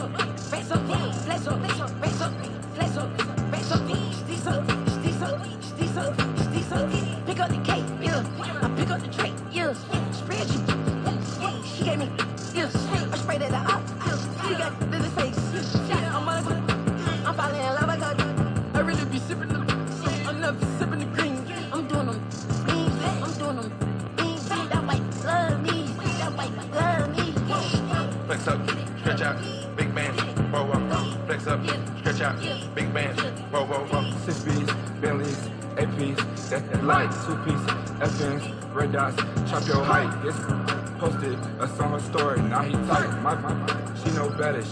up, flex up,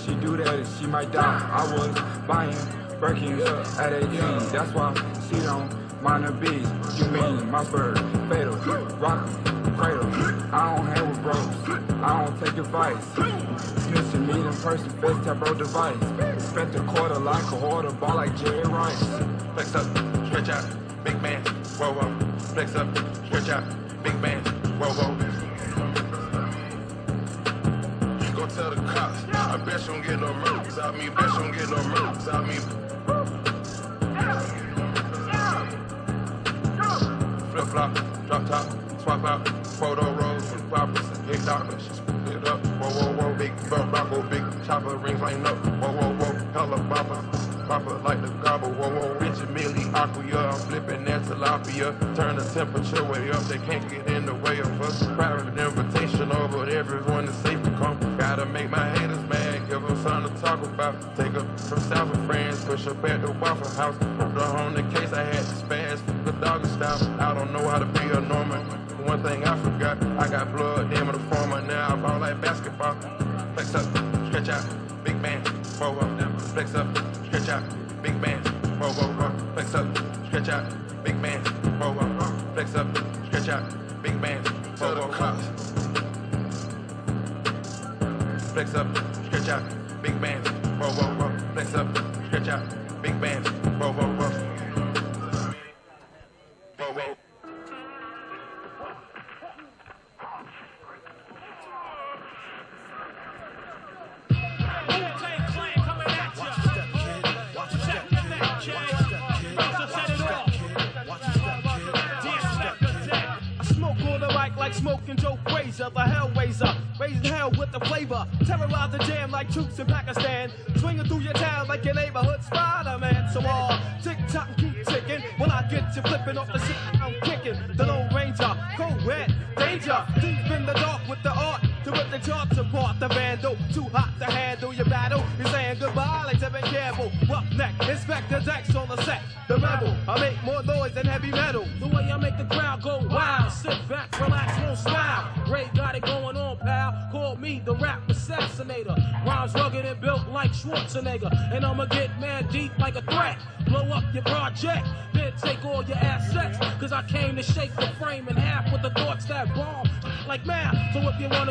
she do that she might die. I was buying Birkins at 18, that's why she don't mind the bees. You mean my bird, fatal, rock, cradle. I don't hang with bros, I don't take advice. Snitching meet in person, fist tap bro device. Spent a quarter like a hoarder, ball like Jerry Rice. Flex up, stretch out, big man, whoa, whoa. Flex up, stretch out, big man, whoa, whoa. Me, you don't get no murders out me. Flip flop, drop top, swap out, photo rolls, flip floppers, hit she split it up. Whoa, whoa, whoa, big belt buckle, oh, big chopper, rings line up. Whoa, whoa, whoa, hella bopper, bopper like the gobble. Whoa, whoa, rich and Millie, aqua, I'm flipping that tilapia. Turn the temperature way up, they can't get in the way of us.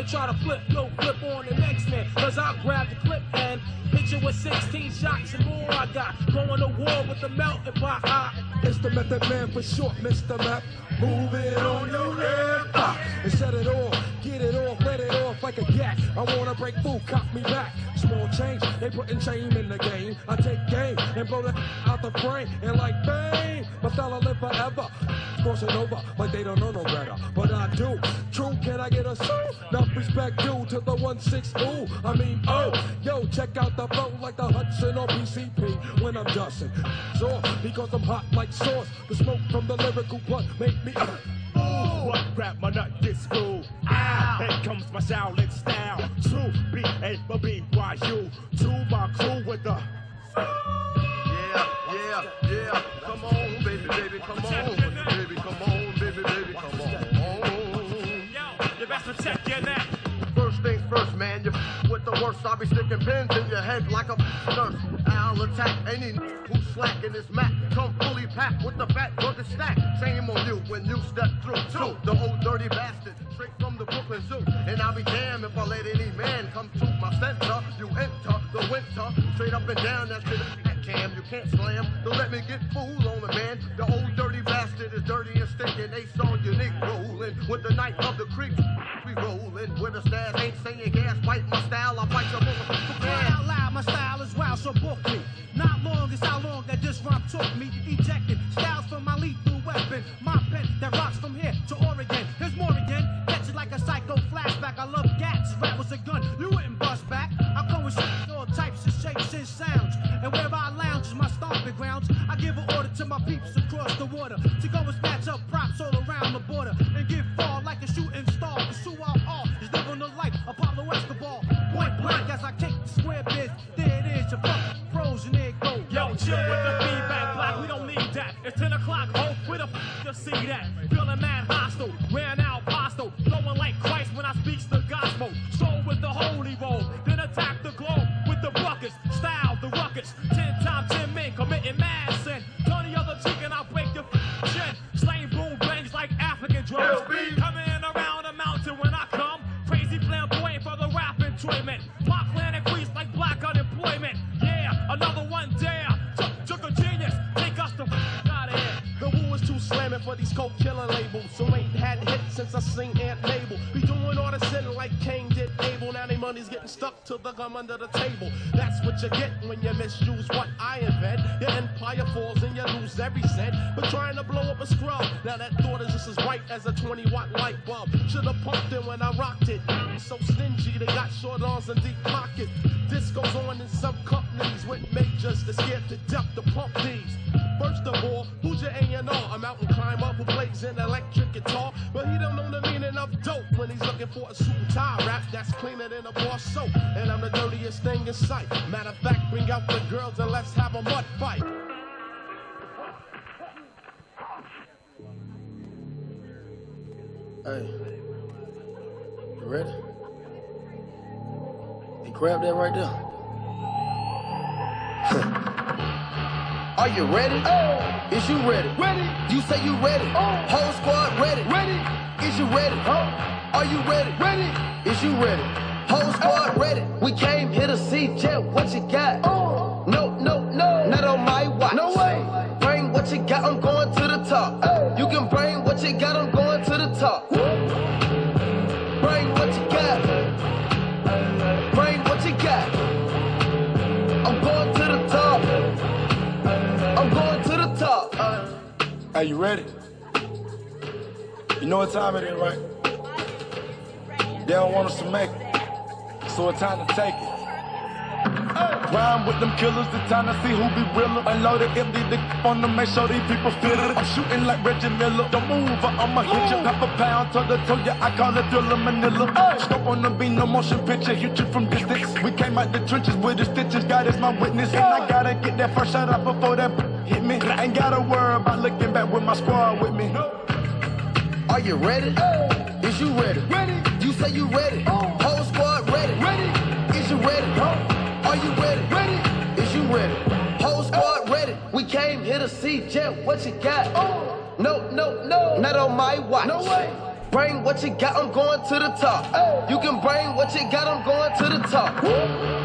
Try to flip, yo, flip on the next man. Cause I'll grab the clip and hit you with 16 shots and more I got. Going to war with the melting pot. I It's the Method Man for short, Mr. Map. Move it on your head. Ah, and set it off. Get it off, let it off like a gat. I wanna break food, cop me back. Small change, they putting shame in the game. I take game and blow the 1-6 ooh. I mean, oh, yo, check out the flow like the Hudson or the old dirty bastard. Straight from the Brooklyn Zoo. And I'll be damned if I let any man come to my center. You enter the winter. Straight up and down, that's it. Cam, you can't slam. Don't let me get fooled on the man. The old dirty bastard is dirty and stinking. They saw unique rolling with the night of the creek. We rolling with a stash. Ain't saying gas, bite my style. I bite your. Cry out loud, my style is wild, so book me. Not long is how long that this rhyme took me. Ejecting styles gum under the table. That's what you get when you misuse what I invent. Your empire falls and you lose every cent. But trying to blow up a scrub. Now that time to take it. Rhyme with them killers, the time to see who be realer. Unload it, empty the on them, make sure these people feel it. I'm shooting like Reggie Miller. Don't move, or I'ma hit you. Half a pound, toe to toe, yeah, I call it Thriller Manila. Scope on the be no motion picture, hit you from distance. We came out the trenches with the stitches, God is my witness. And I gotta get that first shot out before that hit me. I Ain't gotta worry about looking back with my squad with me. Are you ready? Is you ready? Ready. You say you ready. Whole see Jet. What you got? Oh. No, no, no. Not on my watch. No way. Bring what you got. I'm going to the top. You can bring what you got. I'm going to the top.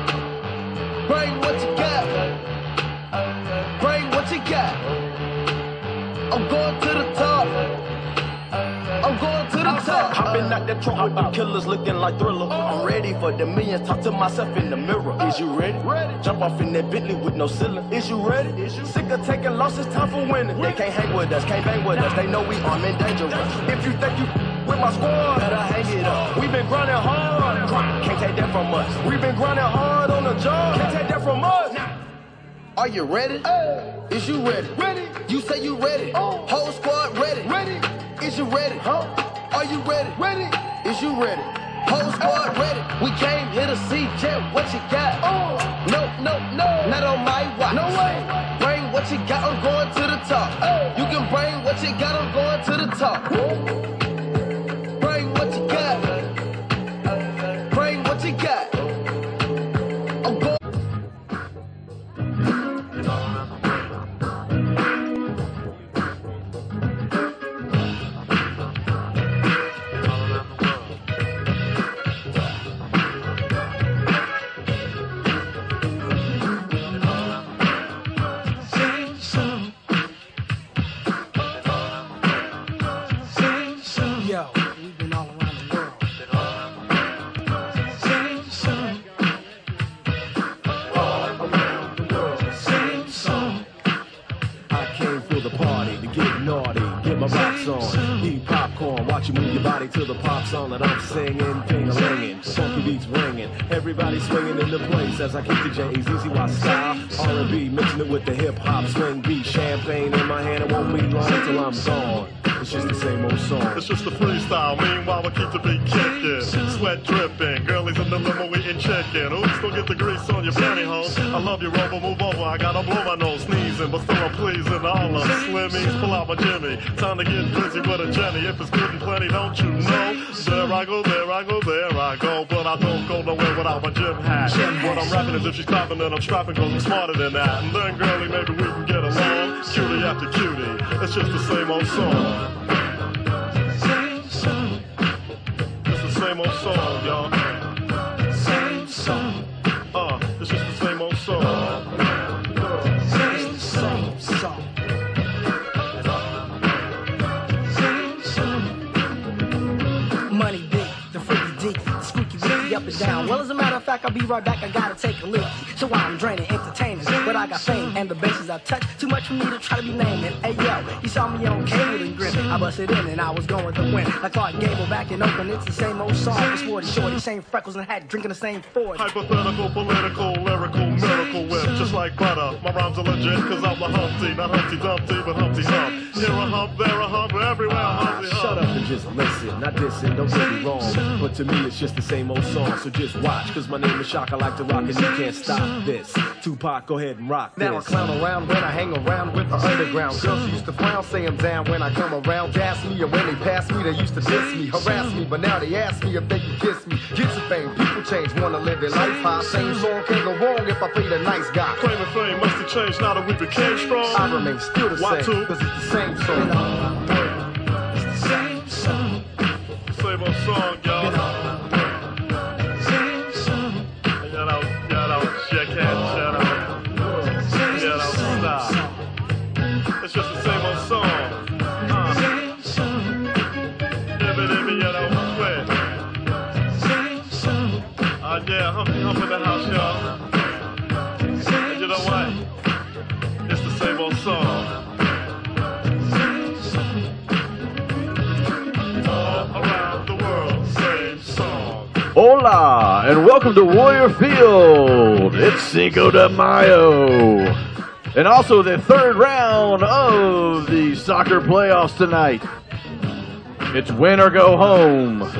Hopping out that truck with the killers looking like thriller. I'm ready for the millions. Talk to myself in the mirror. Is you ready? Jump off in that Bentley with no ceiling. Is you ready? Is you sick of taking losses? Time for winning. They can't hang with us, can't bang with us. They know we armed and dangerous. If you think you with my squad, better hang it up. We've been grinding hard. Can't take that from us. We've been grinding hard on the job. Can't take that from us. Are you ready? Is you ready? Ready. You say you ready. Oh. Whole squad ready. Ready. Is you ready? Huh? You ready? Ready. Is you ready? Whole squad ready. We came here to see Jet. What you got? Oh, No, no, no. Not on my watch. No way. Bring what you got. I'm going to the top. Oh. You can bring what you got. I'm going to the top. Bring body to the pop song that I'm singing. Ting-a-linging, funky beats ringing. Everybody swinging in the place as I keep the J-A-Z-Z-Y easy R&B, Rapping is if she's clapping, then I'm strapping, cause I'm smarter than that. And then, girlie, maybe we can get along. Cutie after cutie. It's just the same old song. Same song. It's the same old song, y'all. Same song. Uh, it's just the same old song. It's the same song. Money big, the freaky deep, squeaky wicky up and down. Well, as a matter of fact, I'll be right back. I gotta Too try to be naming. Hey yo, saw me on cable and grin. I busted in and I was going to win. Like Clark Gable back in Oakland, it's the same old song. The sporty shorty, same freckles and hat, drinking the same Ford. Hypothetical, political, lyrical, miracle whip. Just like butter. My rhymes are legit, cause I'm the Humpty. Not Humpty Dumpty, but Humpty Hump. Here a hump, there a hump, everywhere just listen. Not dissing, don't get me wrong. But to me, it's just the same old song. So just watch, cause my name is Shock. I like to rock and you can't stop this. Tupac, go ahead and rock this. Now I clown around when I hang around with the underground. Girls used to frown, say I'm down when I come around. Gas me, and when they pass me, they used to diss me, harass me. But now they ask me if they can kiss me. Get some fame, people change, wanna live their life high. Same song can't go wrong if I play the nice guy. Claiming fame must have changed now that we became strong. I remain still the Why same, two? cause it's the same song. Hump in the house, y'all. You know what? It's the same old song. Hola, and welcome to Warrior Field. It's Cinco de Mayo. And also the third round of the soccer playoffs tonight. It's win or go home.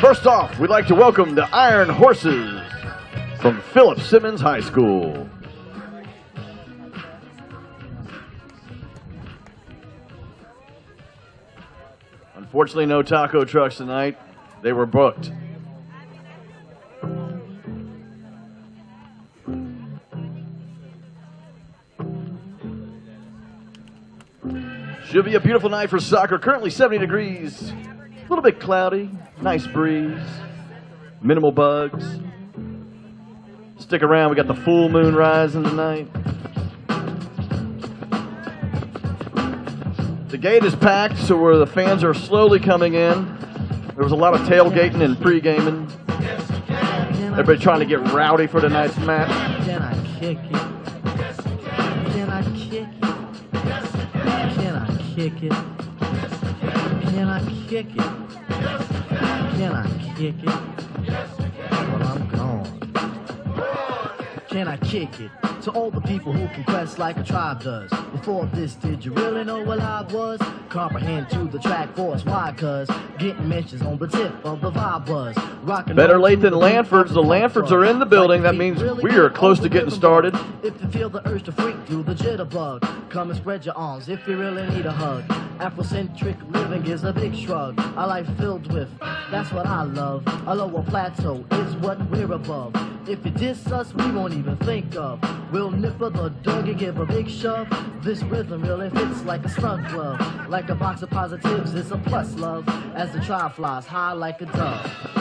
First off, we'd like to welcome the Iron Horses from Philip Simmons High School. Unfortunately, no taco trucks tonight. They were booked. Should be a beautiful night for soccer. Currently 70 degrees. A little bit cloudy. Nice breeze. Minimal bugs. Stick around. We got the full moon rising tonight. The gate is packed, so where the fans are slowly coming in. There was a lot of tailgating and pre-gaming. Everybody trying to get rowdy for tonight's match. Can I kick it? Can I kick it? Can I kick it? Can I kick it? Can I kick it? Can I kick it? To all the people who can quest like a tribe does. Before this, did you really know what I was? Comprehend to the track force. Why? Cause getting mentions on the tip of the vibe was. Rockin' Better late than Lanfords. The Lanfords are in the building. That means we are close to getting started. If you feel the urge to freak through the jitterbug, come and spread your arms if you really need a hug. Afrocentric living is a big shrug. A life filled with, that's what I love. A lower plateau is what we're above. If you diss us, we won't even think of. We'll nipper the dog and give a big shove. This rhythm really fits like a snug glove. Like a box of positives, it's a plus love. As the tribe flies high like a dove.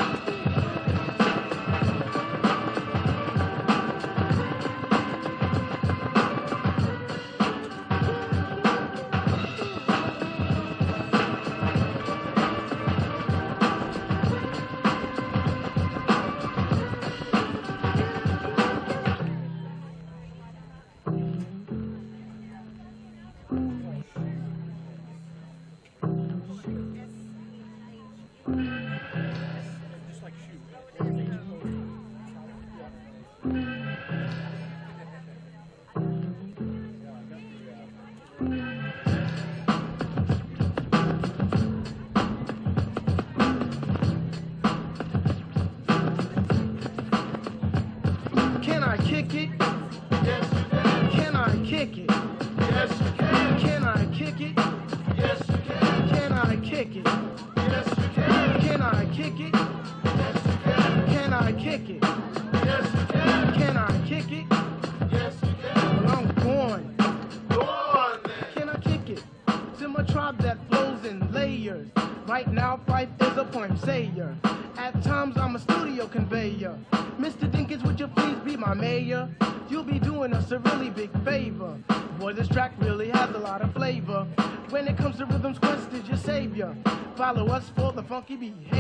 科比。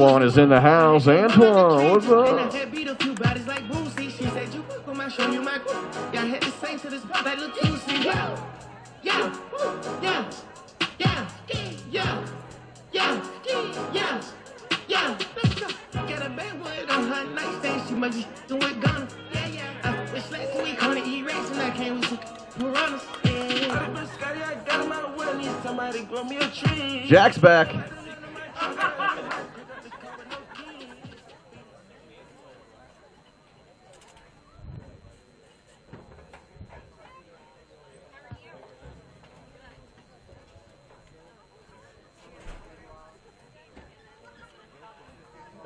Antoine is in the house. Antoine, what's up? Jack's back.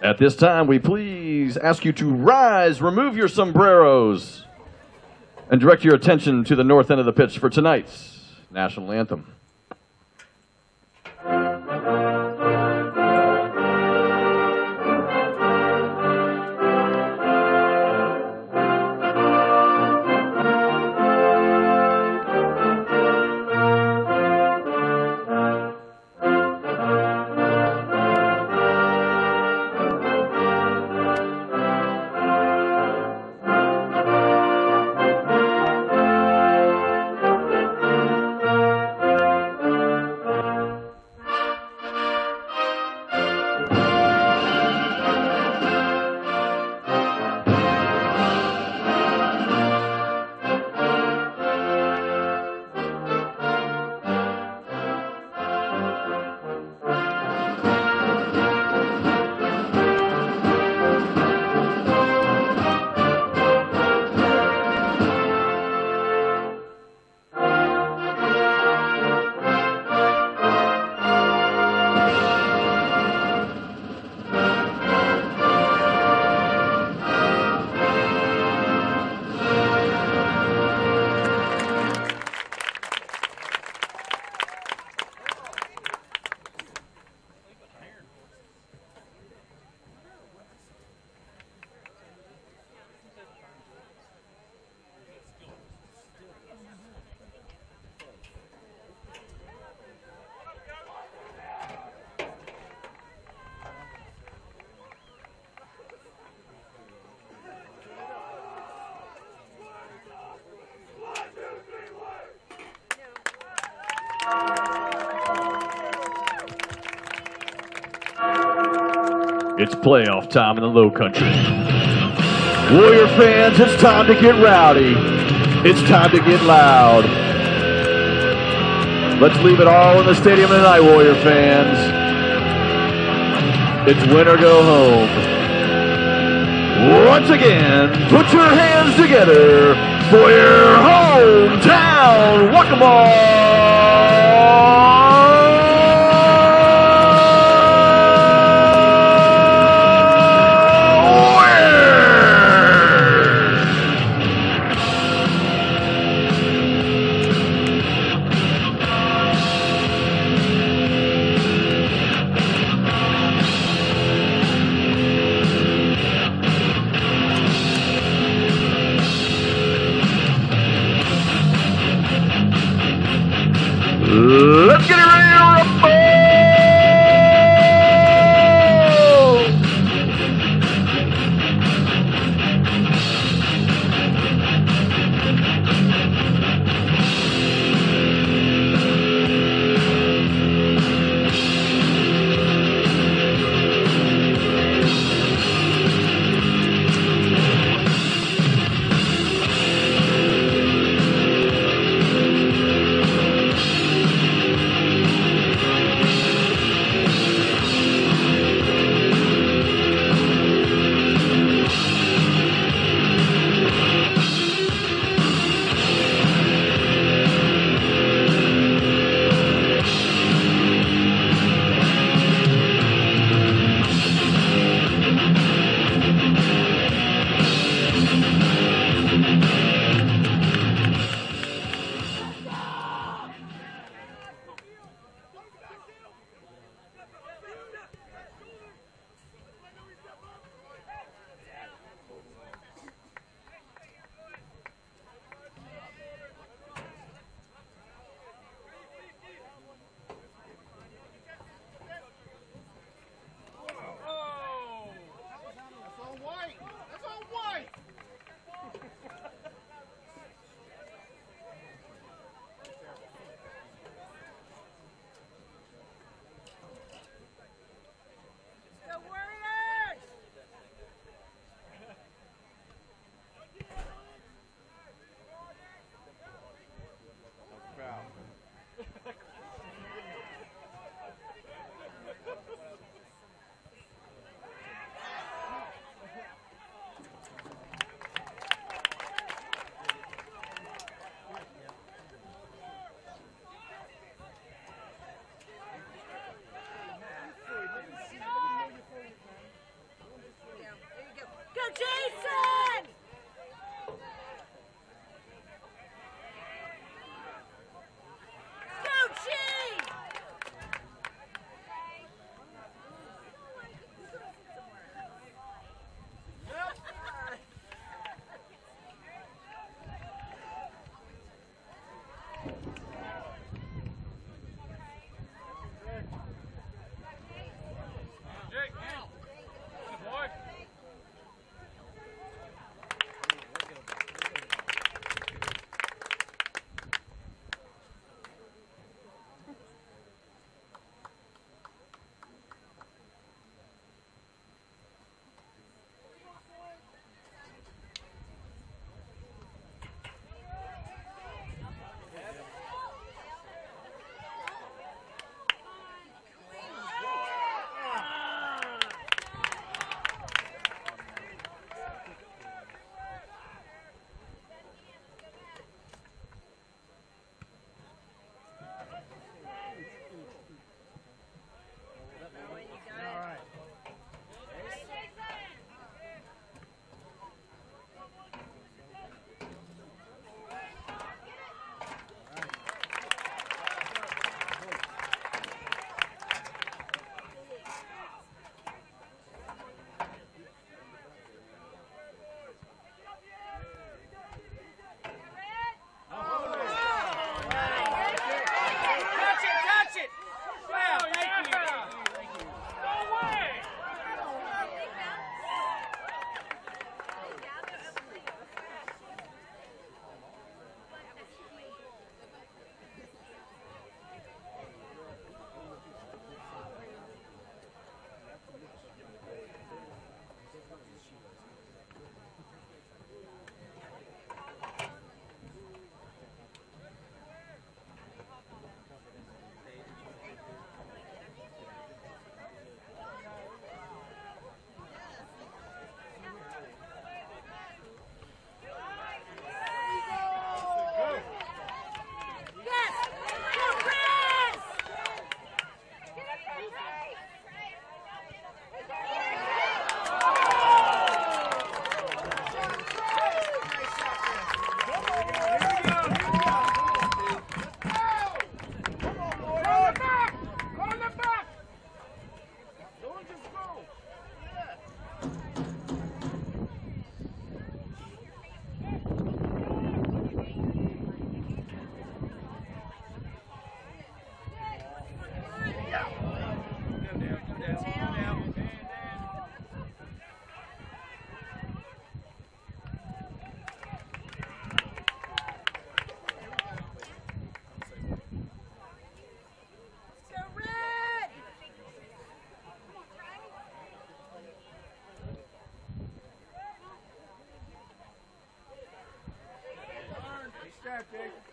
At this time, we please ask you to rise, remove your sombreros, and direct your attention to the north end of the pitch for tonight's national anthem. Playoff time in the low country. Warrior fans, it's time to get rowdy. It's time to get loud. Let's leave it all in the stadium tonight, Warrior fans. It's win or go home. Once again, put your hands together for your hometown Let's traffic.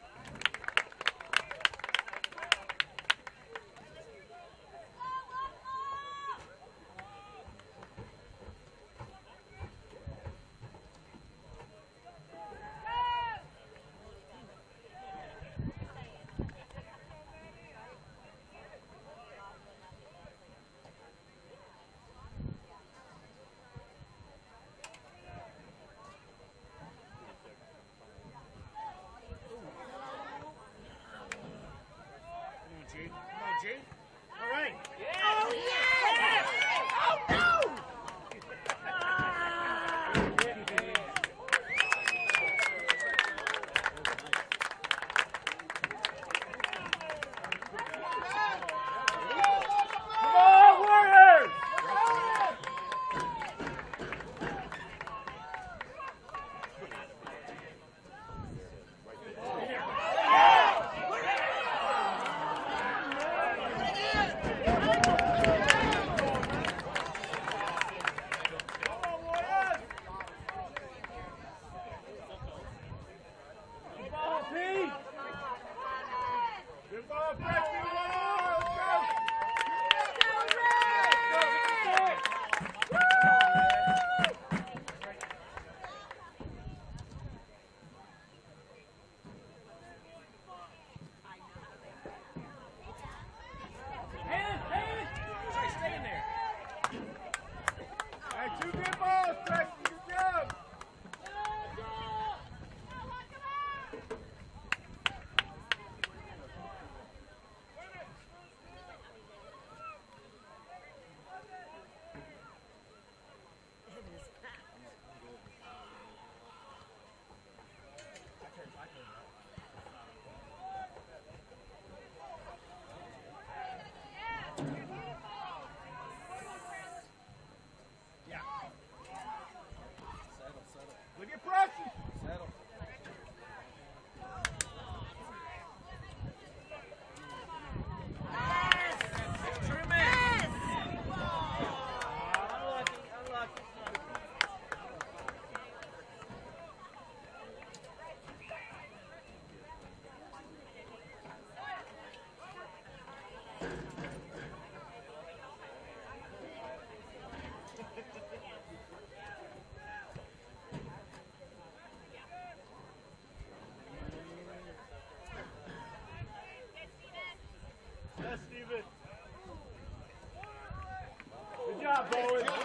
Job,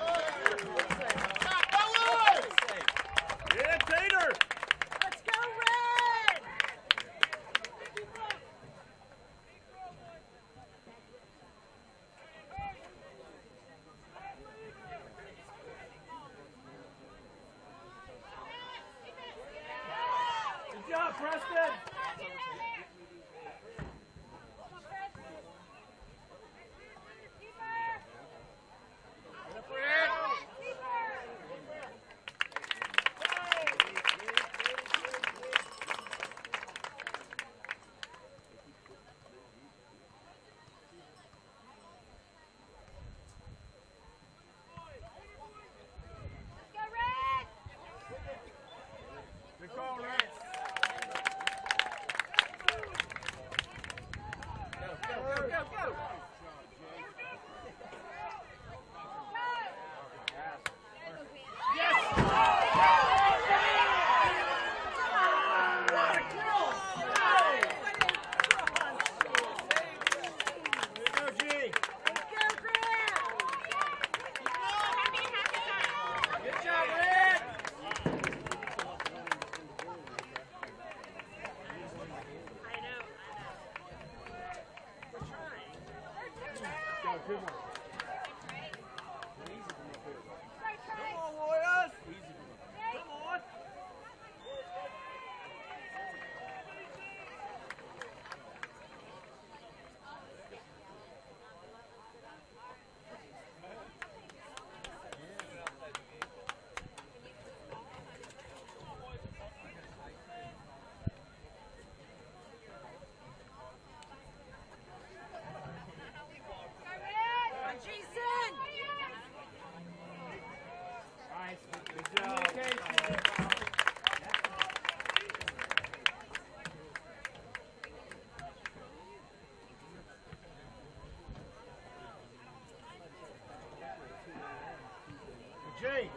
Jay.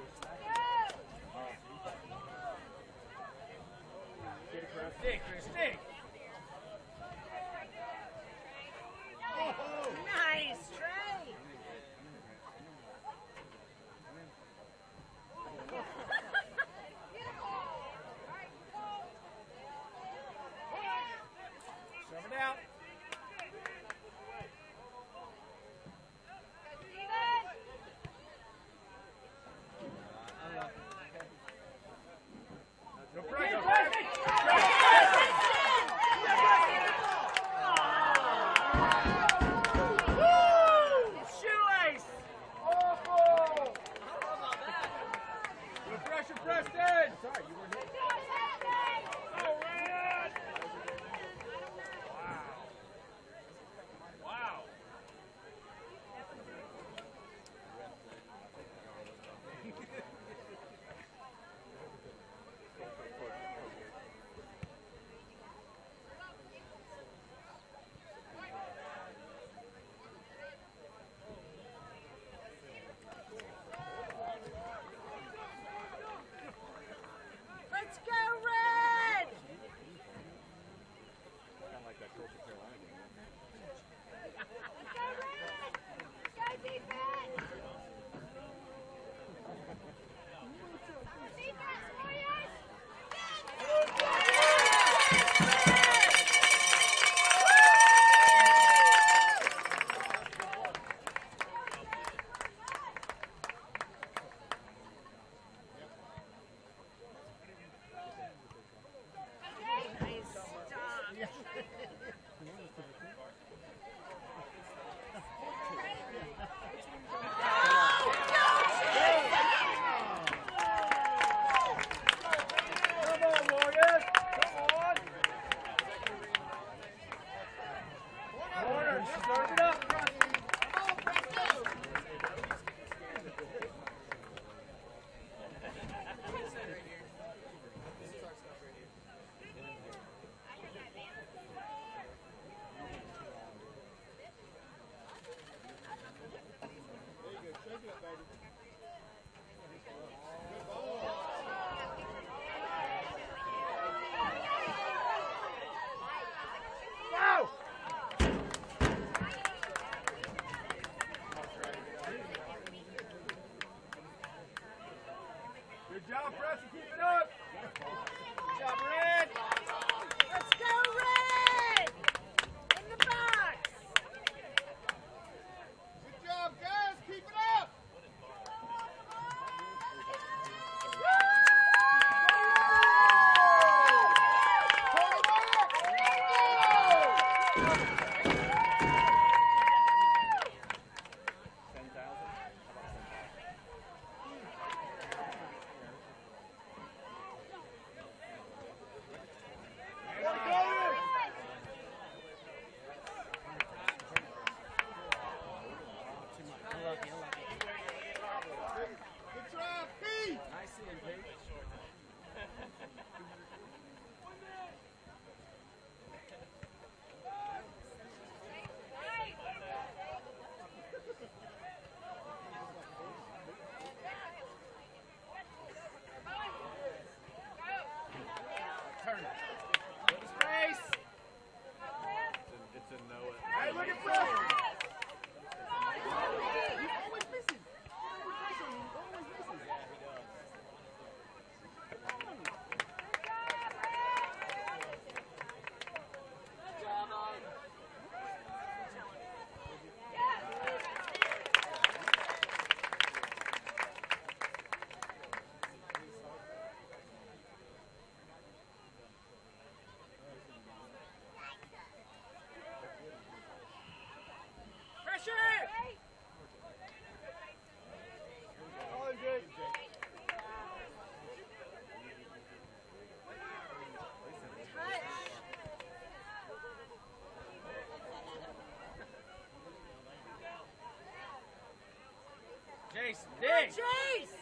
Dig! Chase!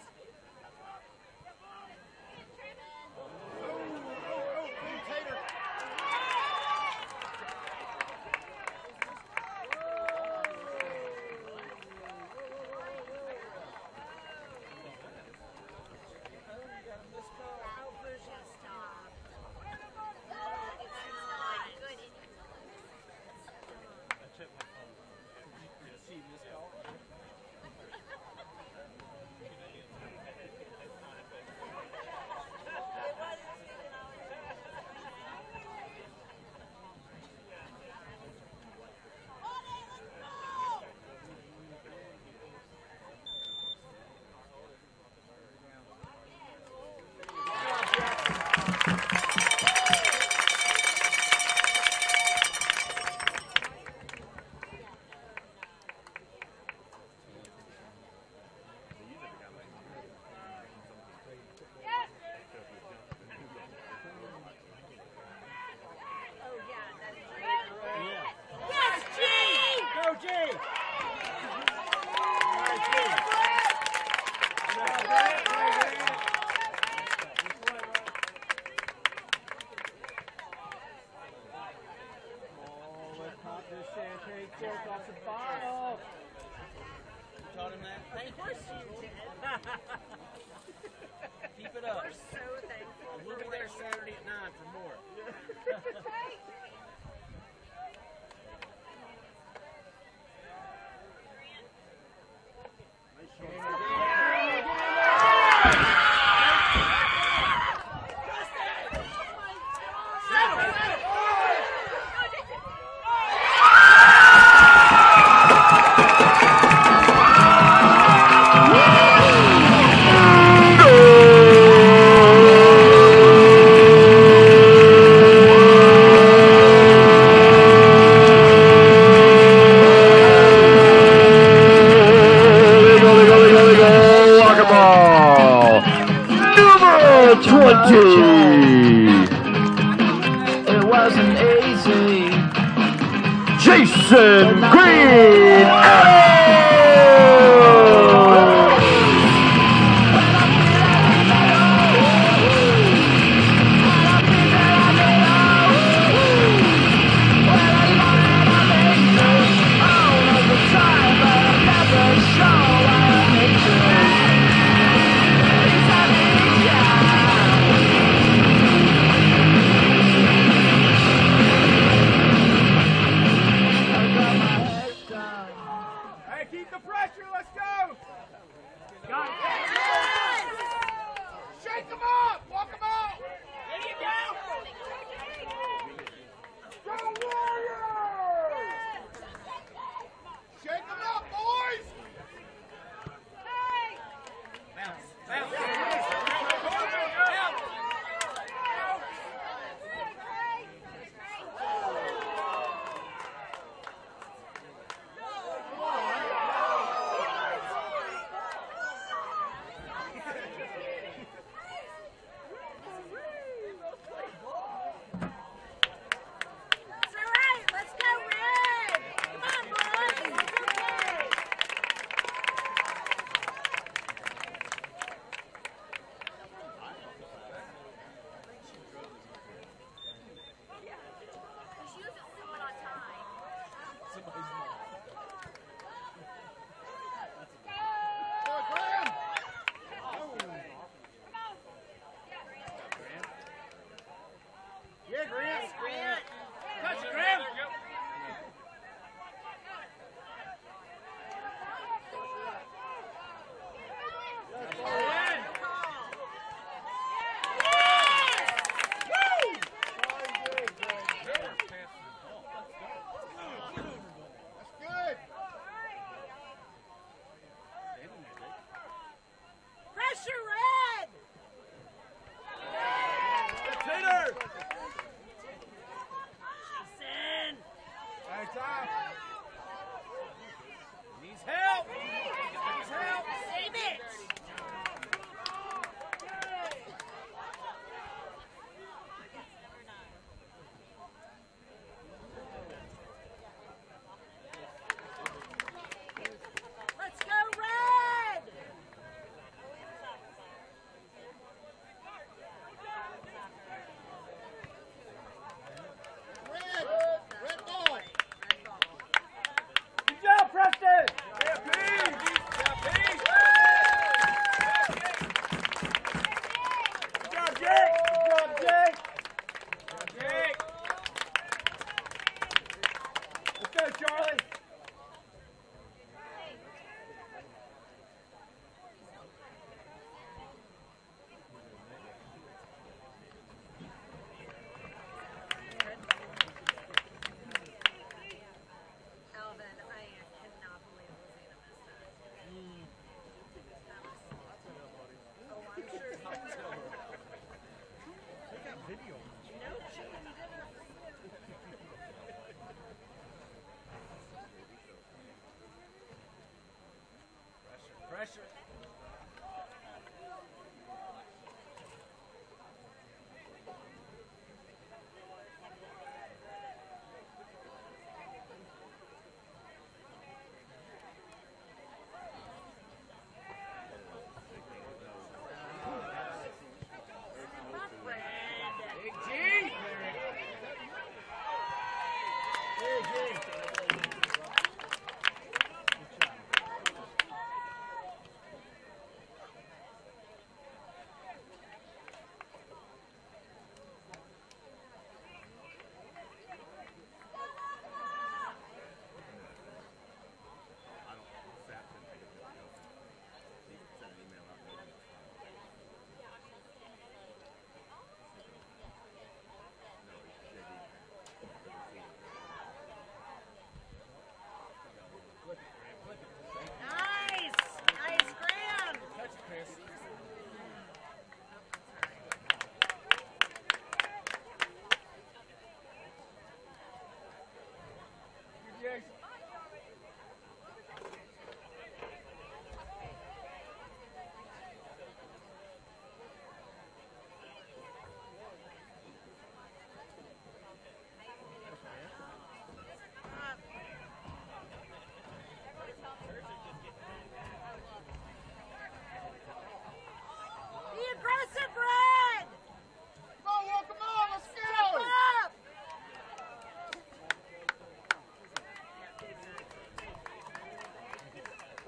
Let's go.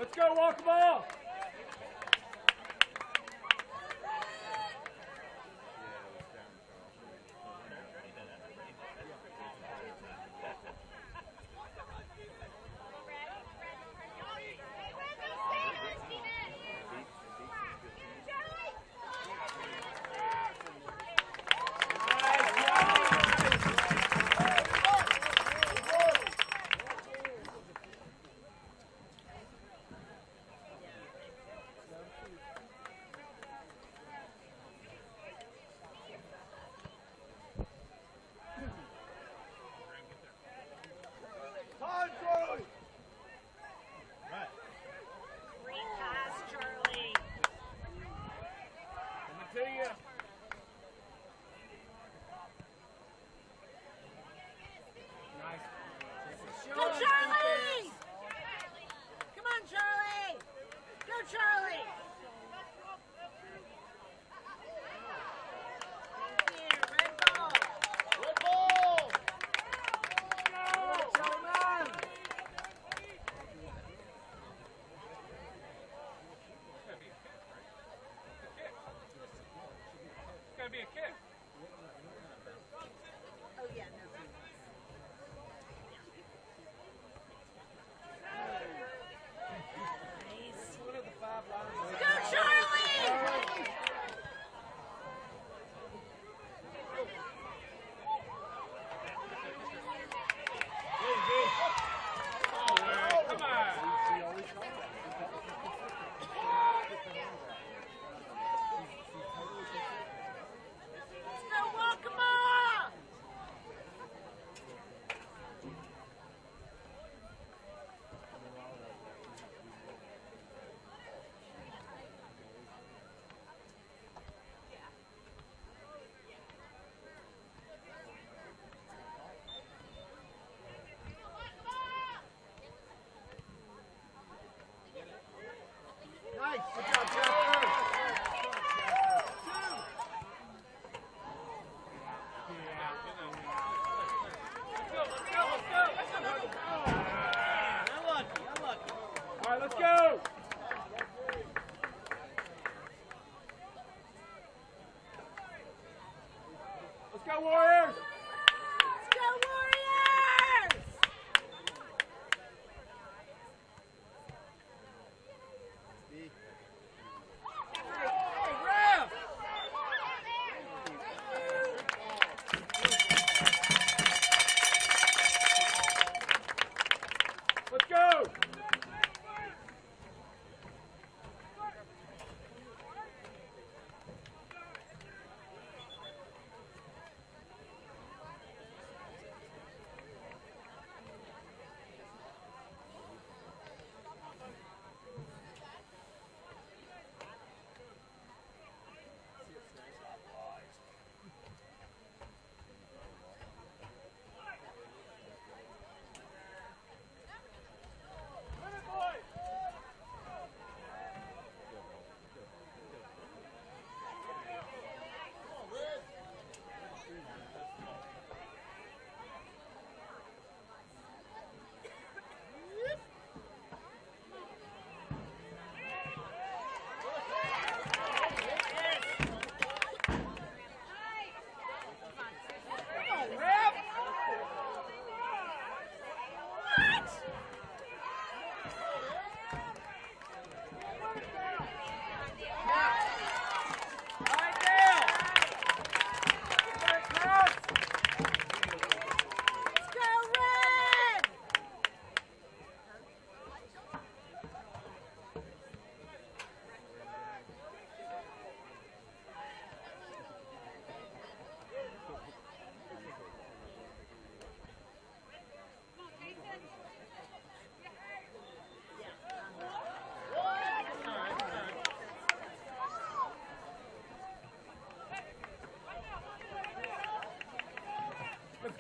Let's go, walk the ball. kick, kick.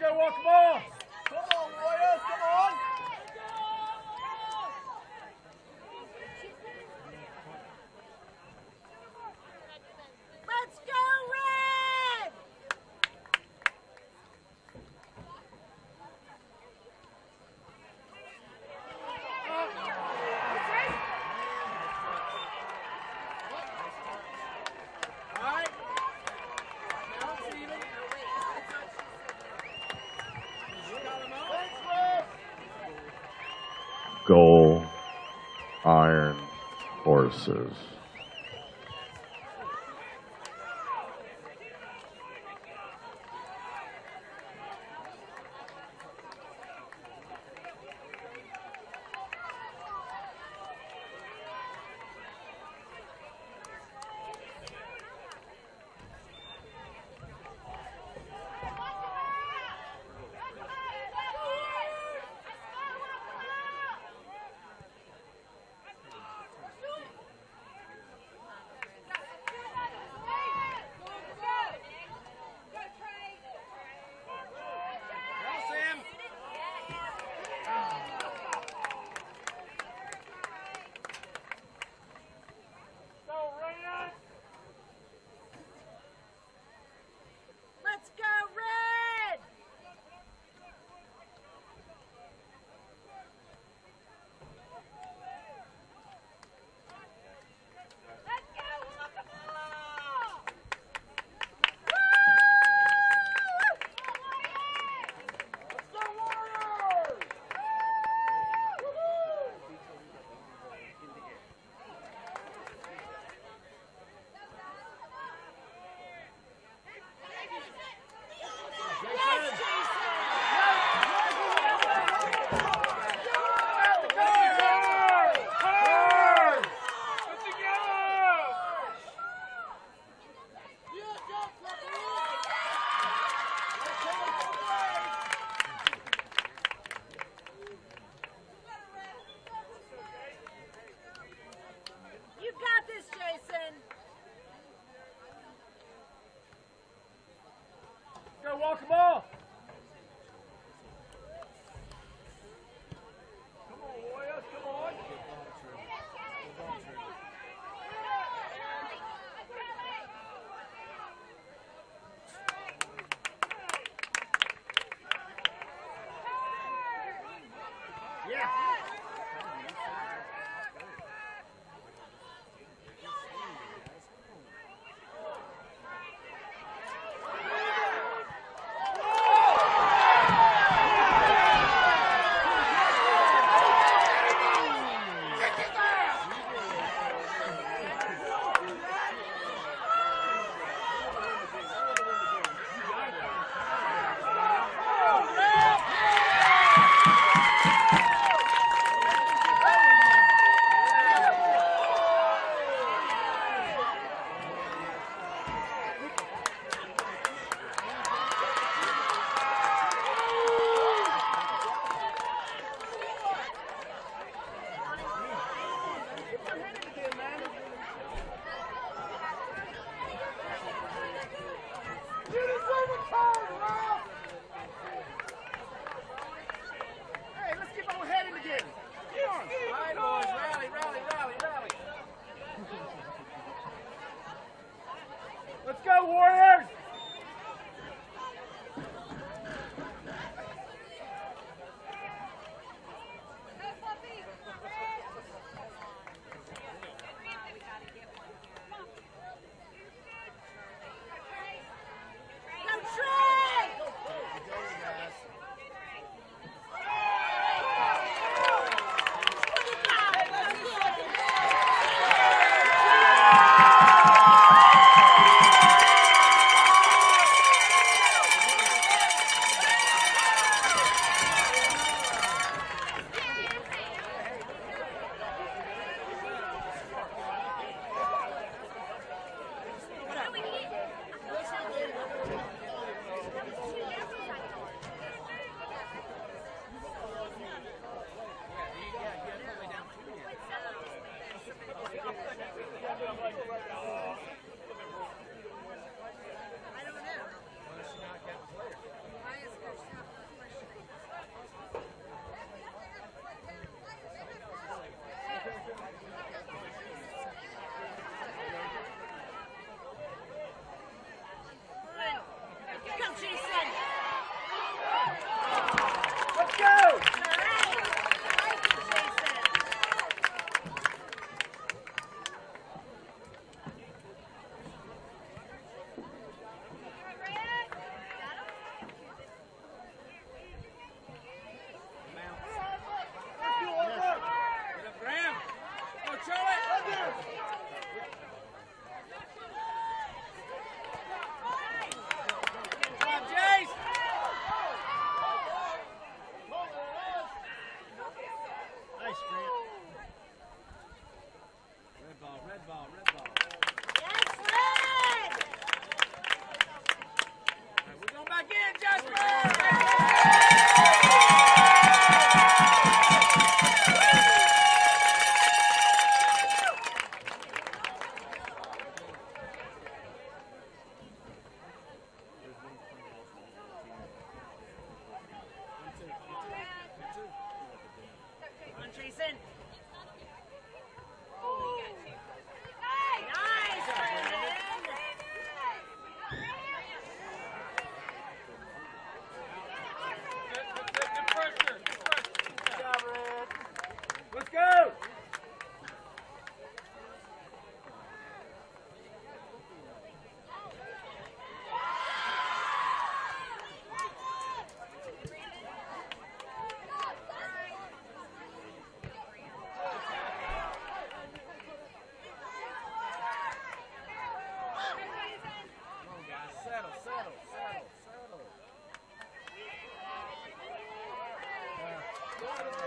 Let's go, Ockmore! Horses.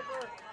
Piper.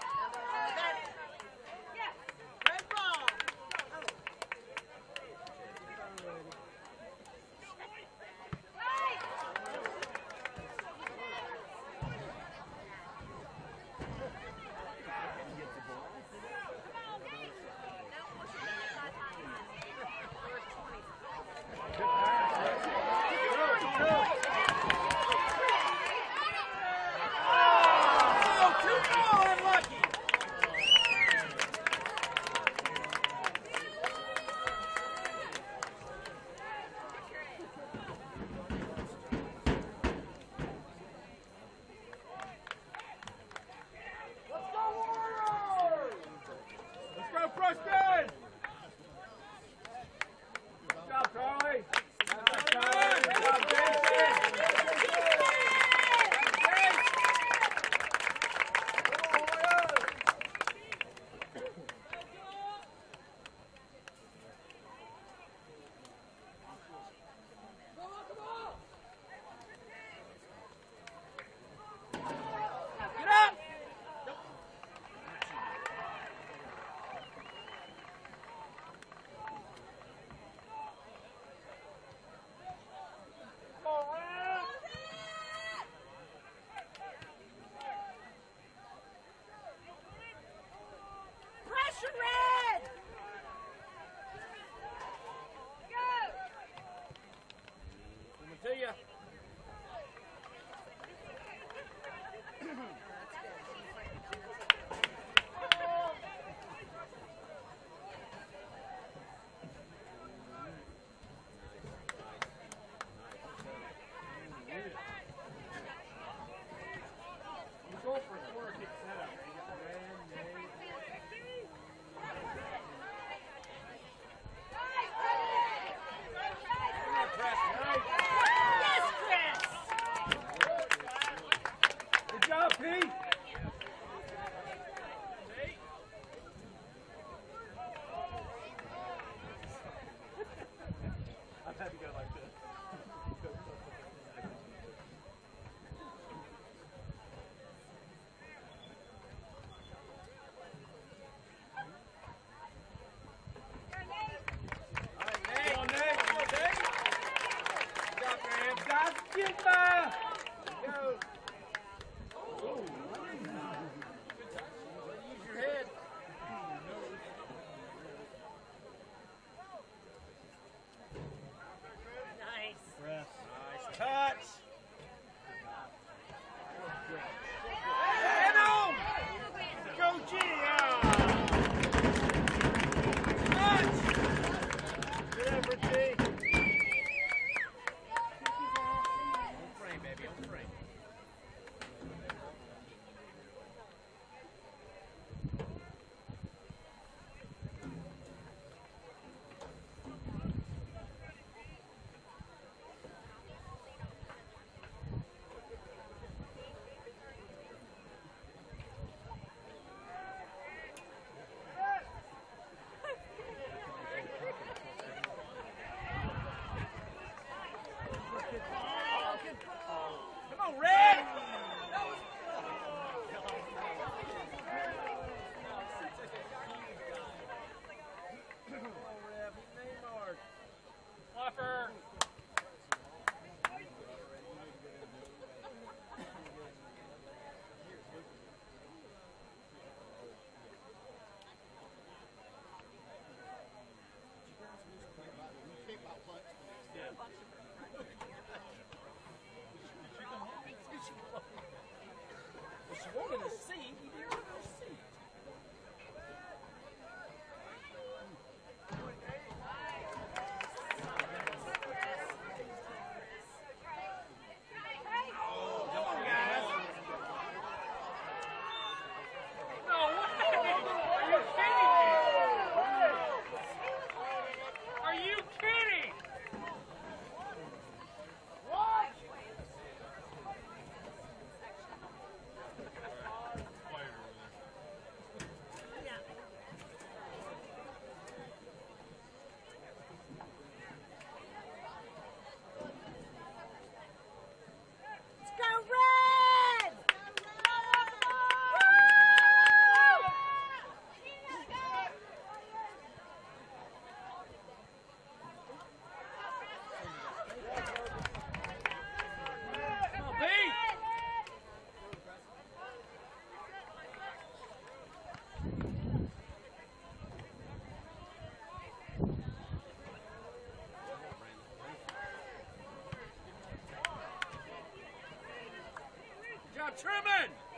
You. Now, Truman!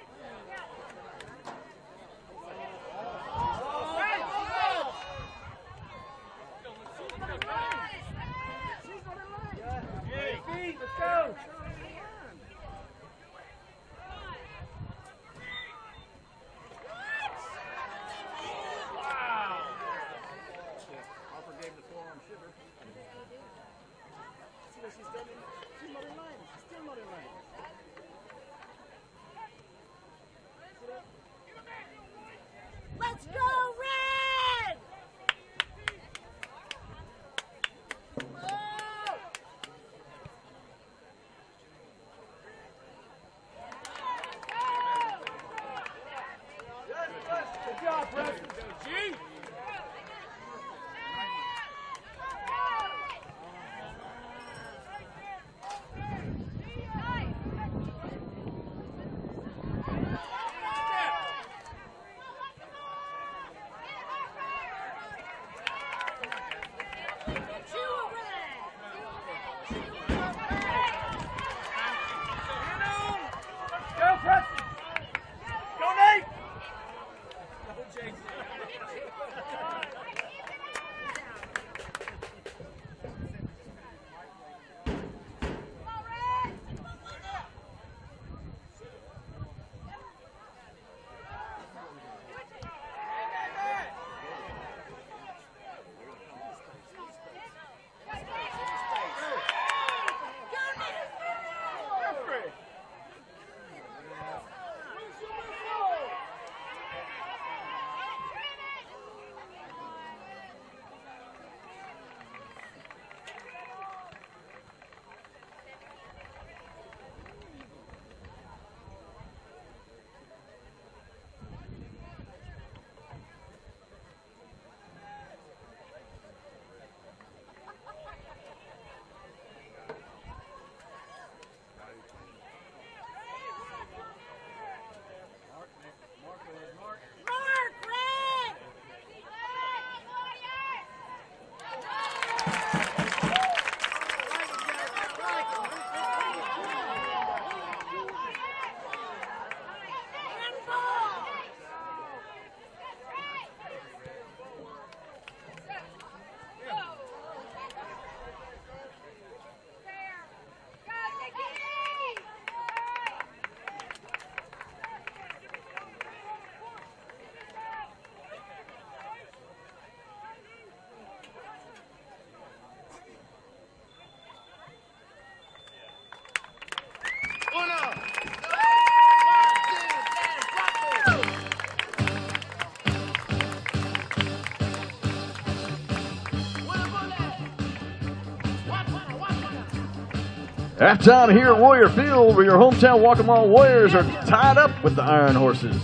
Halftime here at Warrior Field, where your hometown Waccamaw Warriors are tied up with the Iron Horses.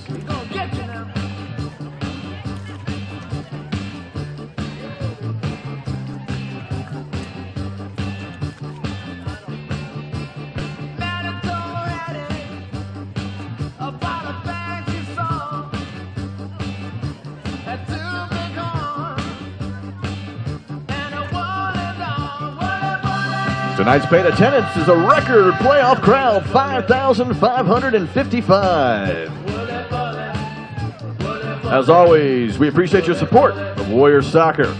Tonight's paid attendance is a record playoff crowd 5,555. As always, we appreciate your support of Warriors Soccer.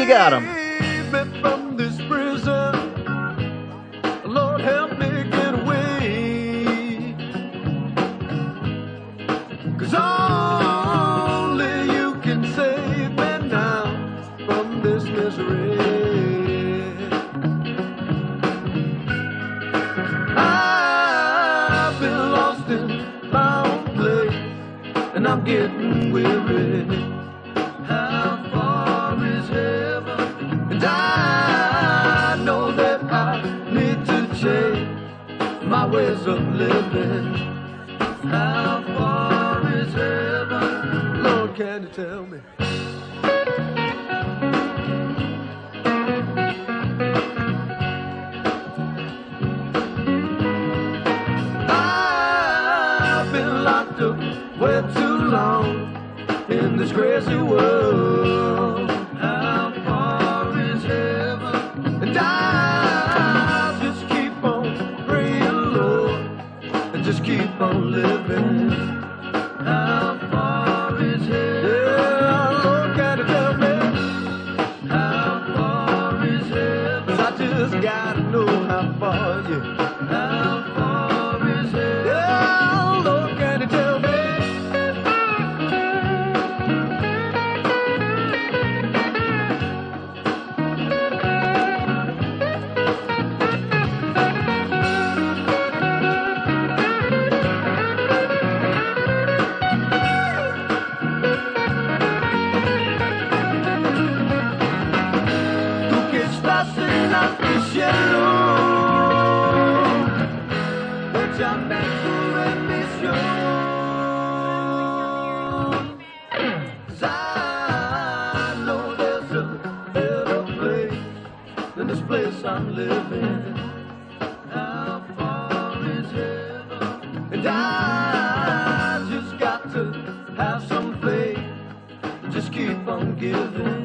you got them. I'm living. How far is heaven? And I just got to have some faith. Just keep on giving.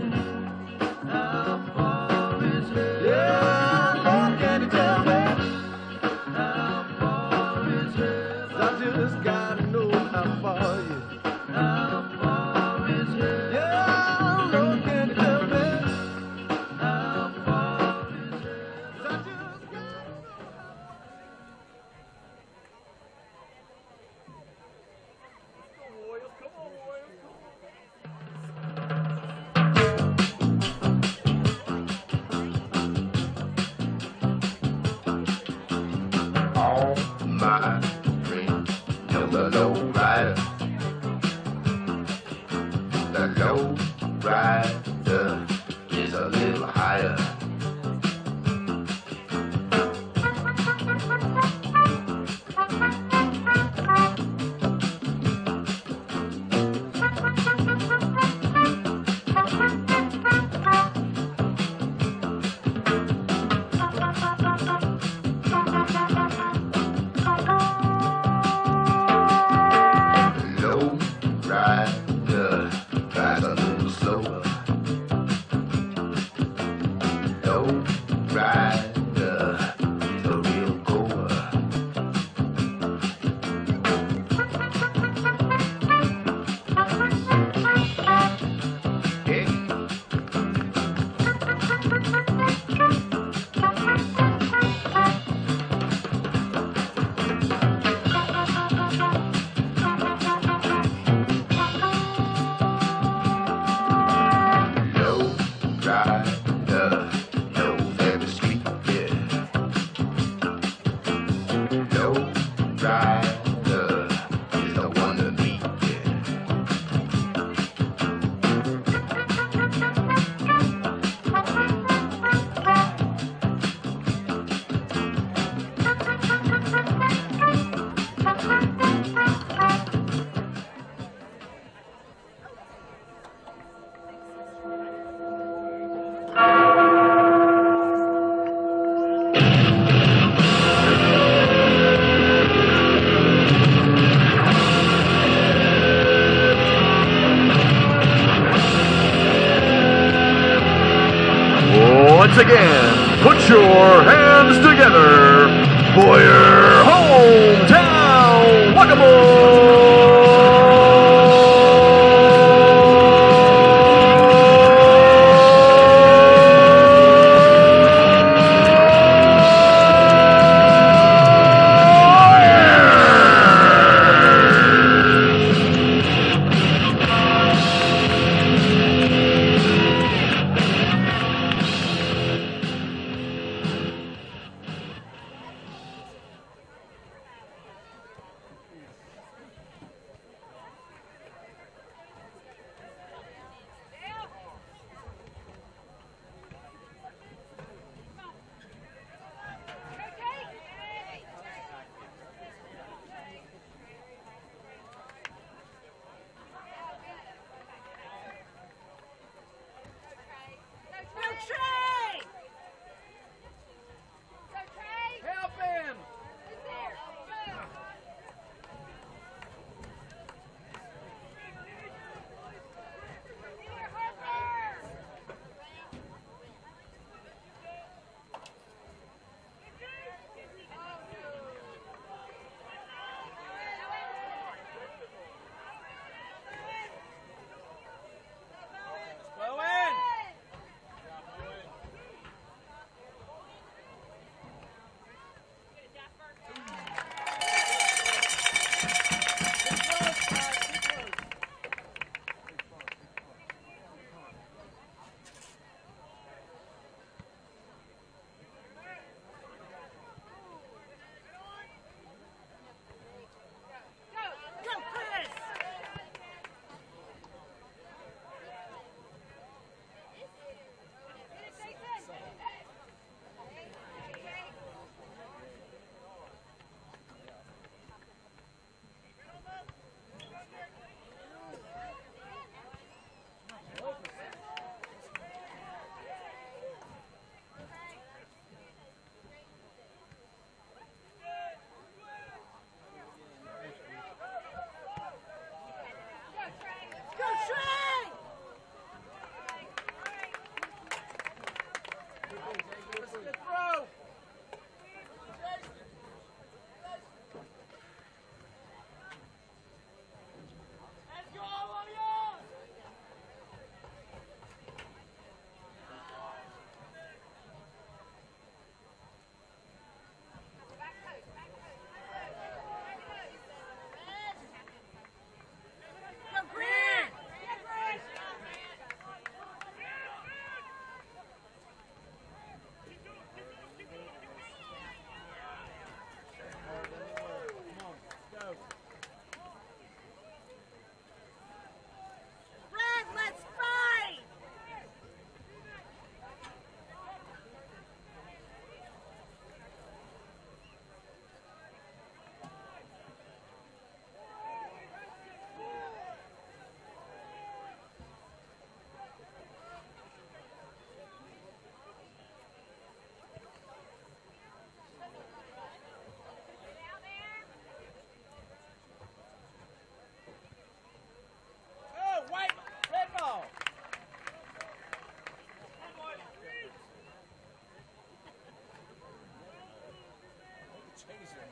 taser.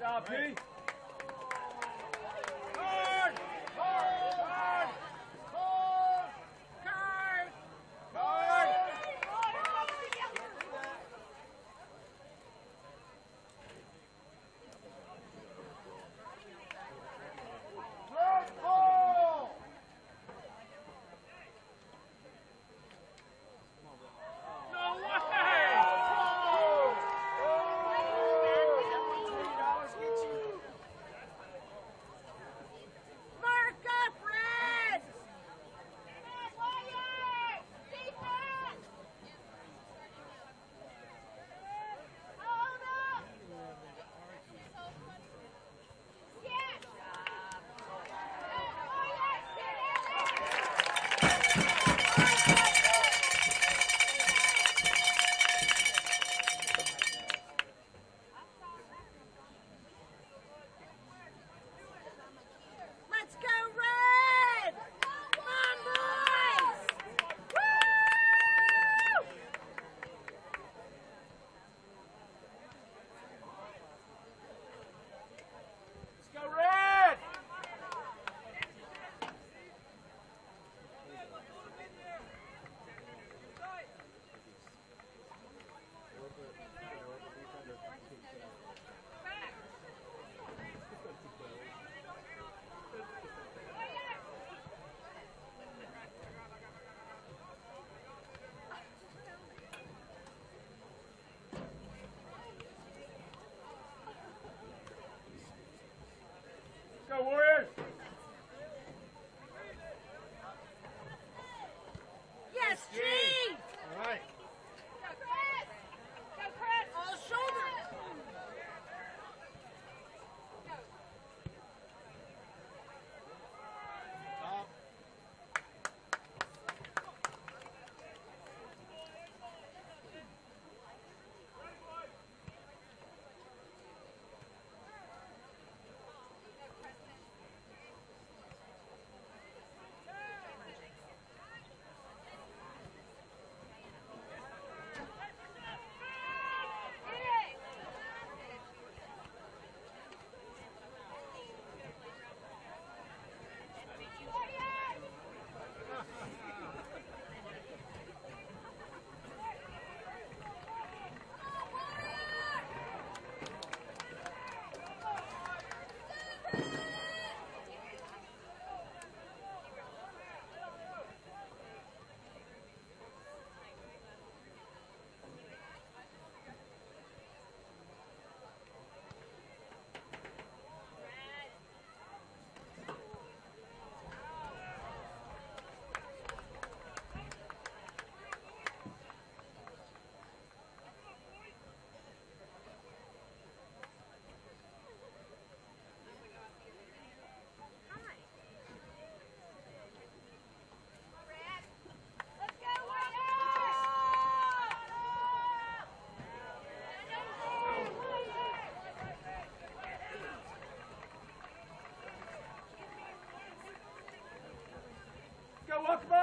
Come on, Let's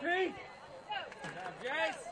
Pete. Job, Jace.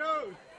goes.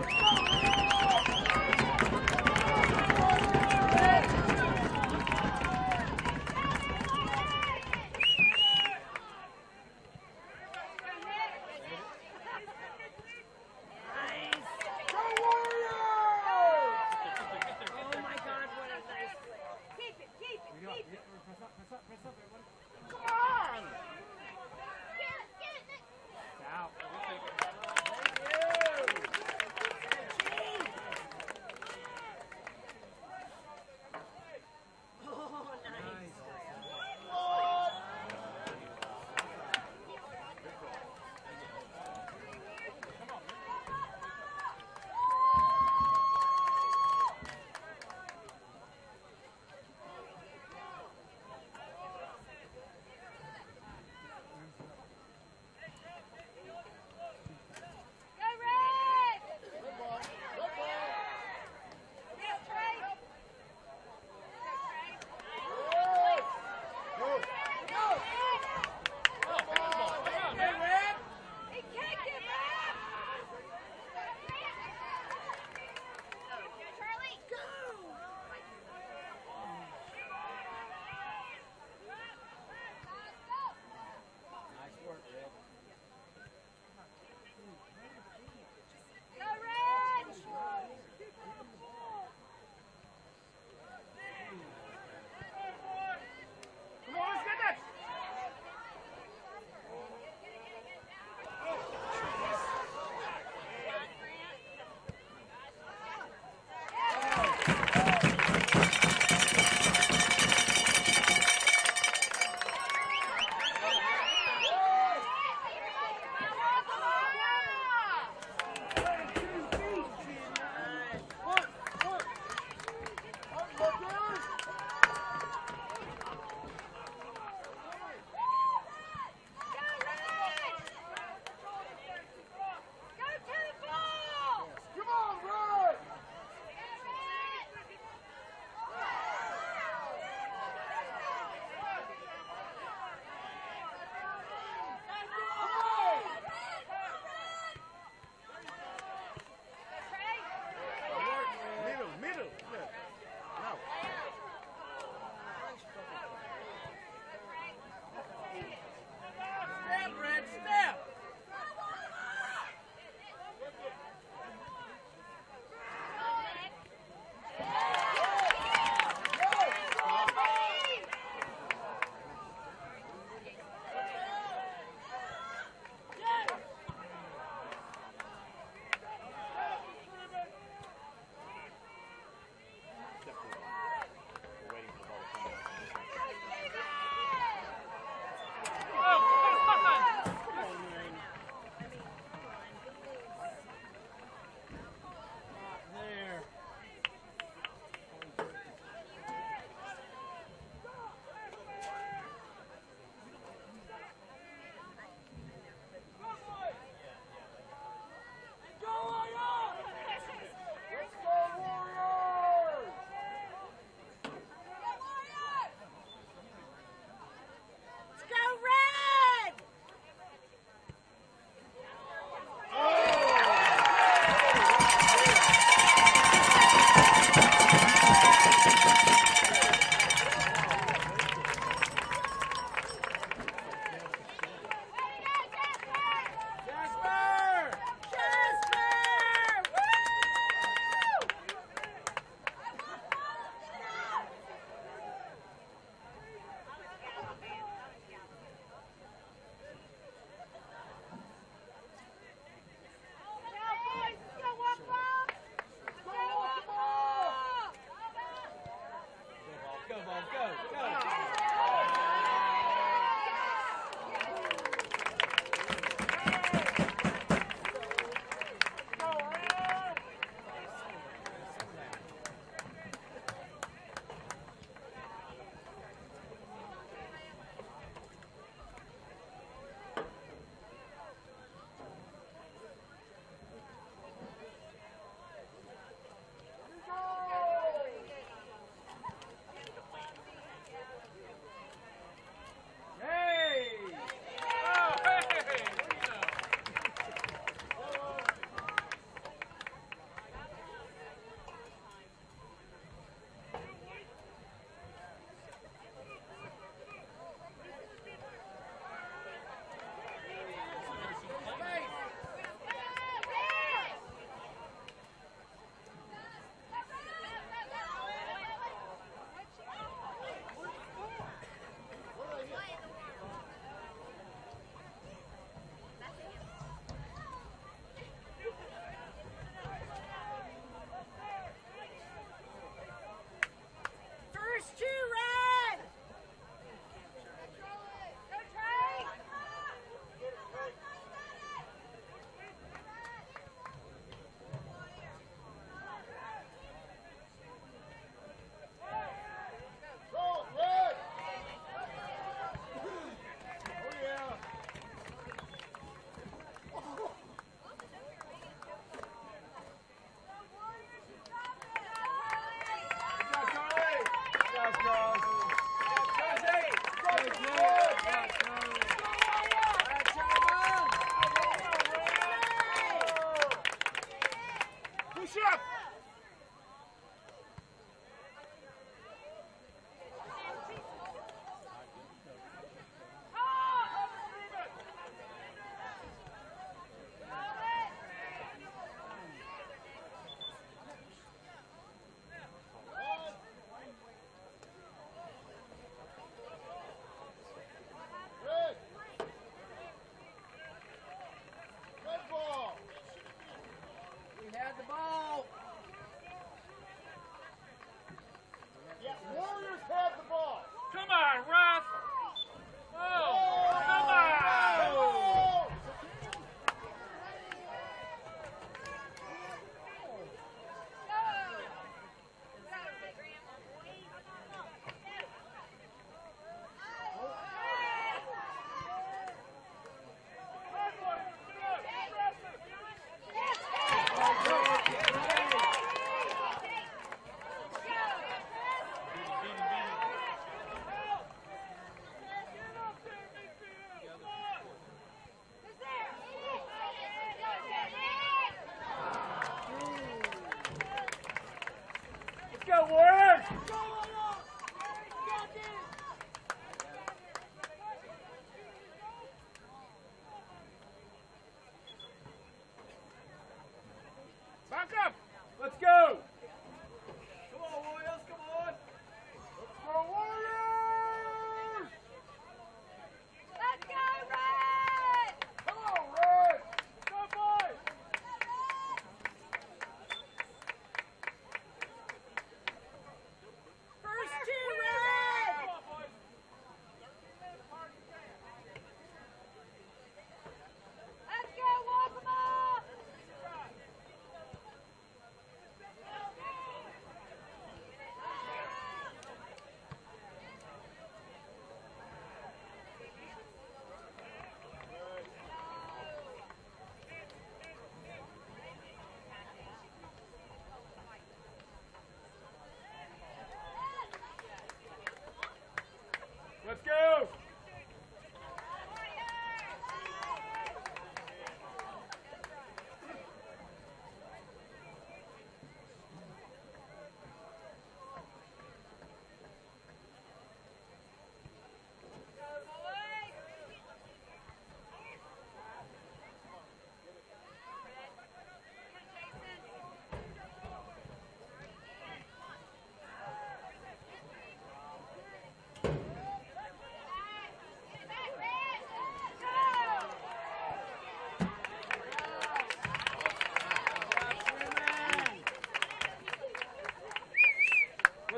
あ!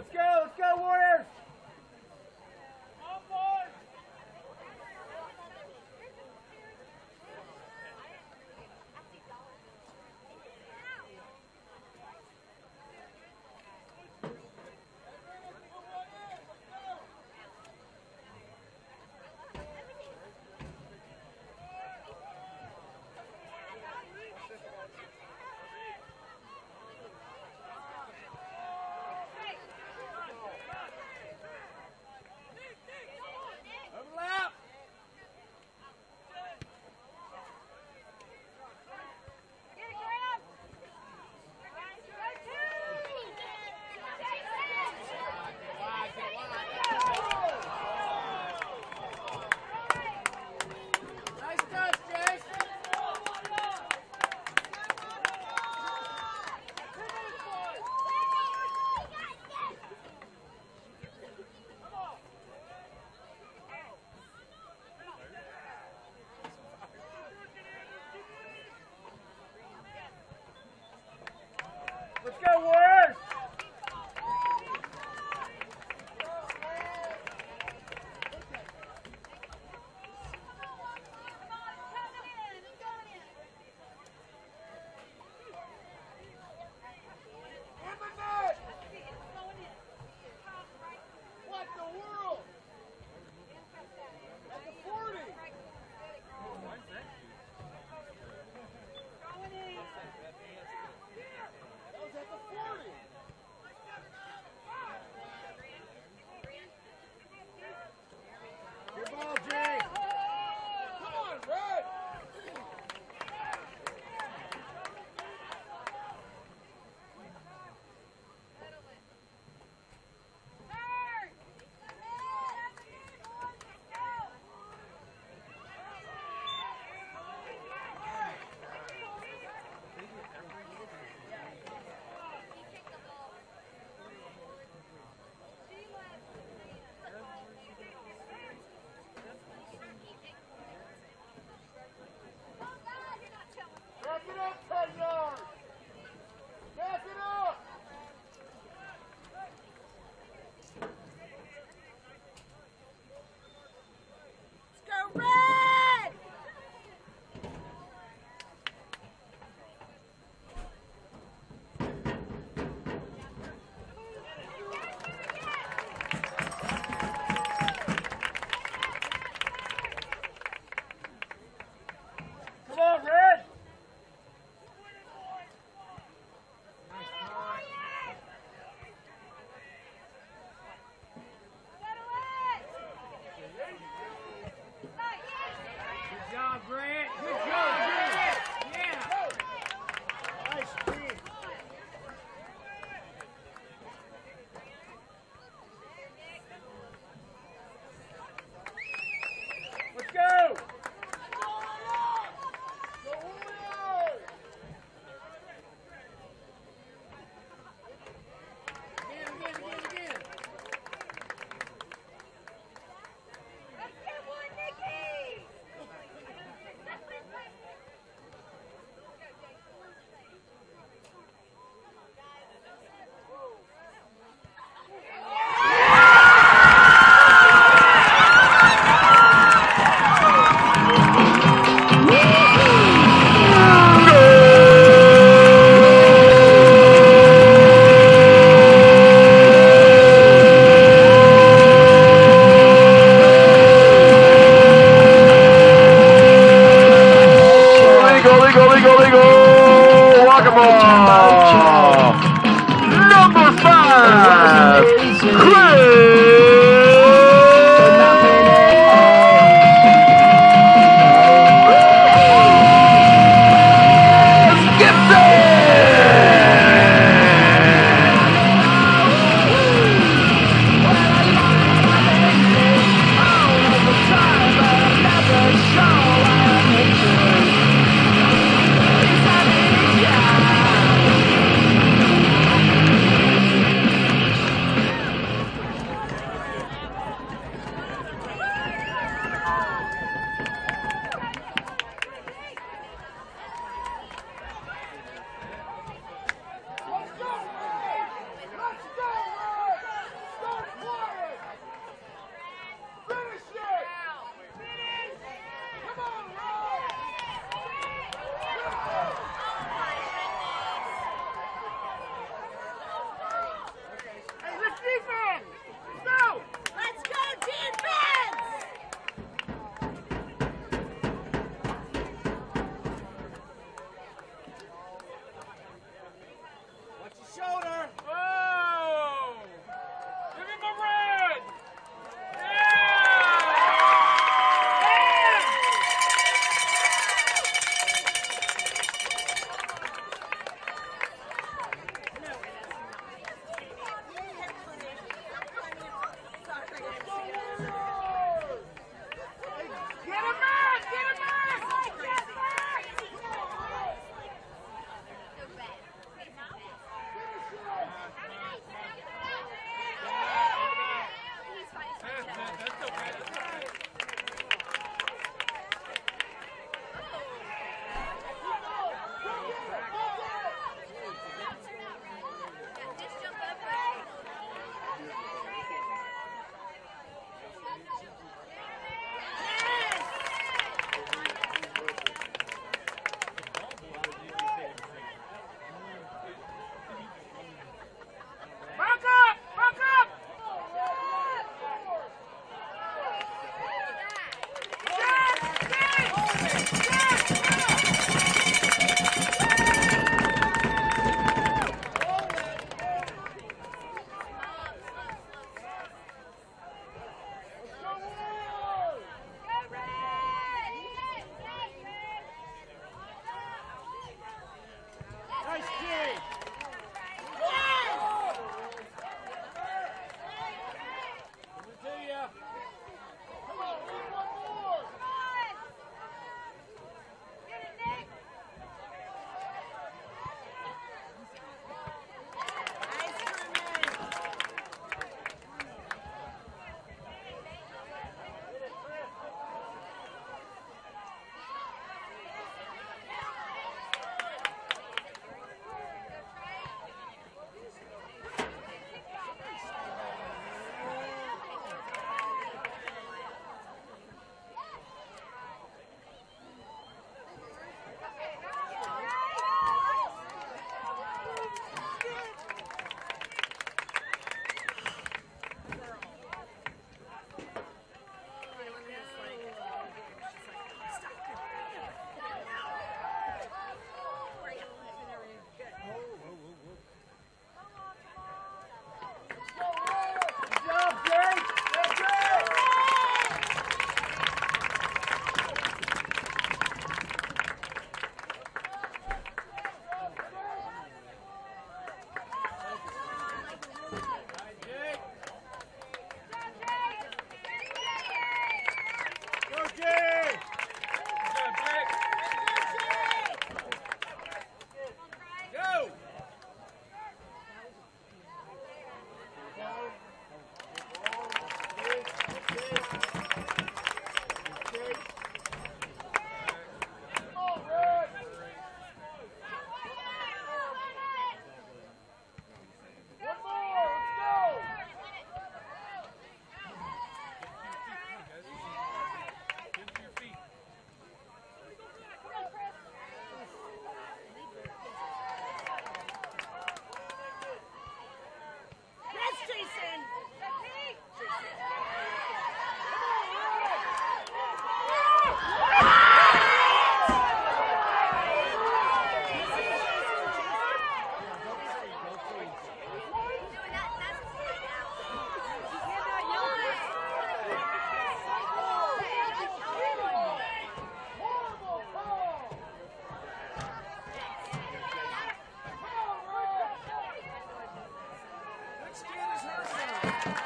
Let's go. Let's go, Warriors. Overlap. Nice touch, Jason. Let's go, Warriors.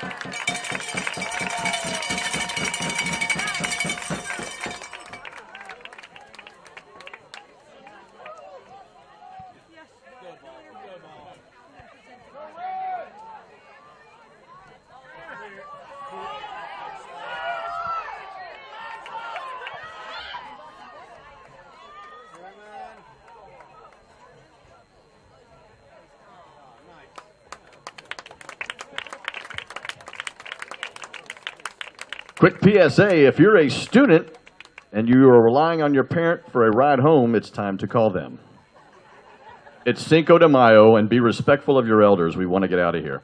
あ! Quick PSA if you're a student and you are relying on your parent for a ride home, it's time to call them. It's Cinco de Mayo, and be respectful of your elders. We want to get out of here.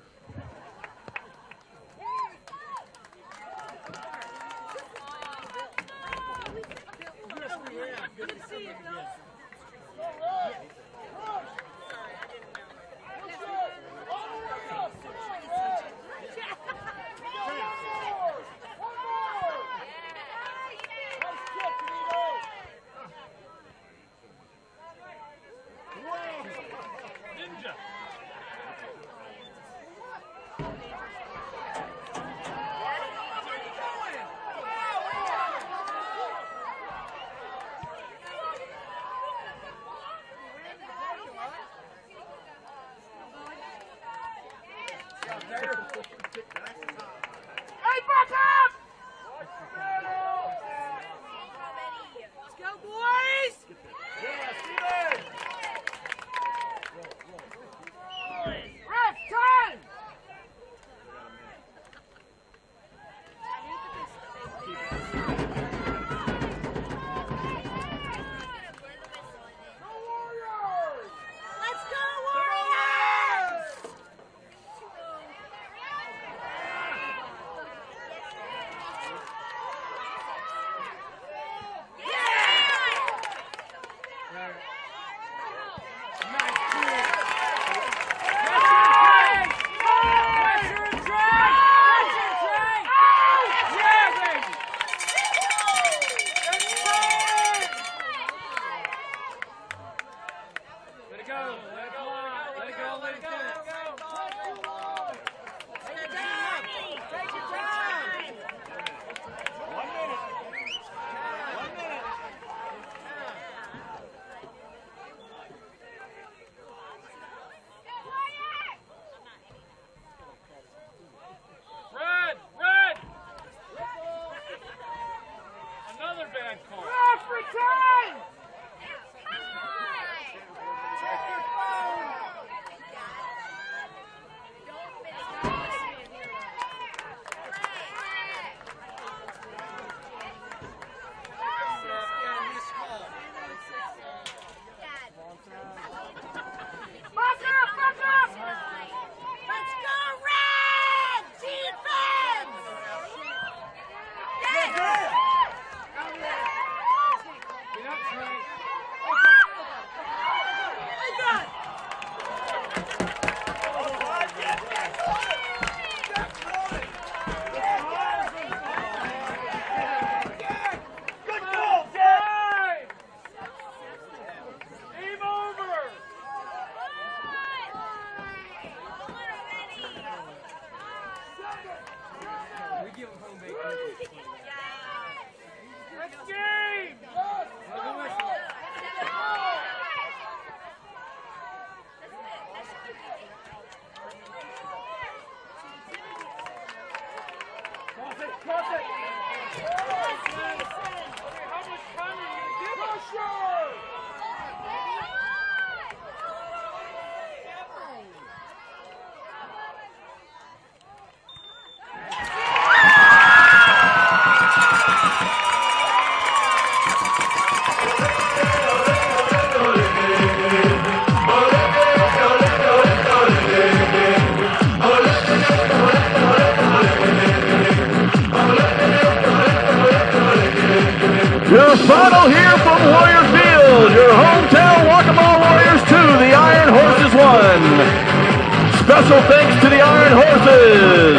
Special thanks to the Iron Horses.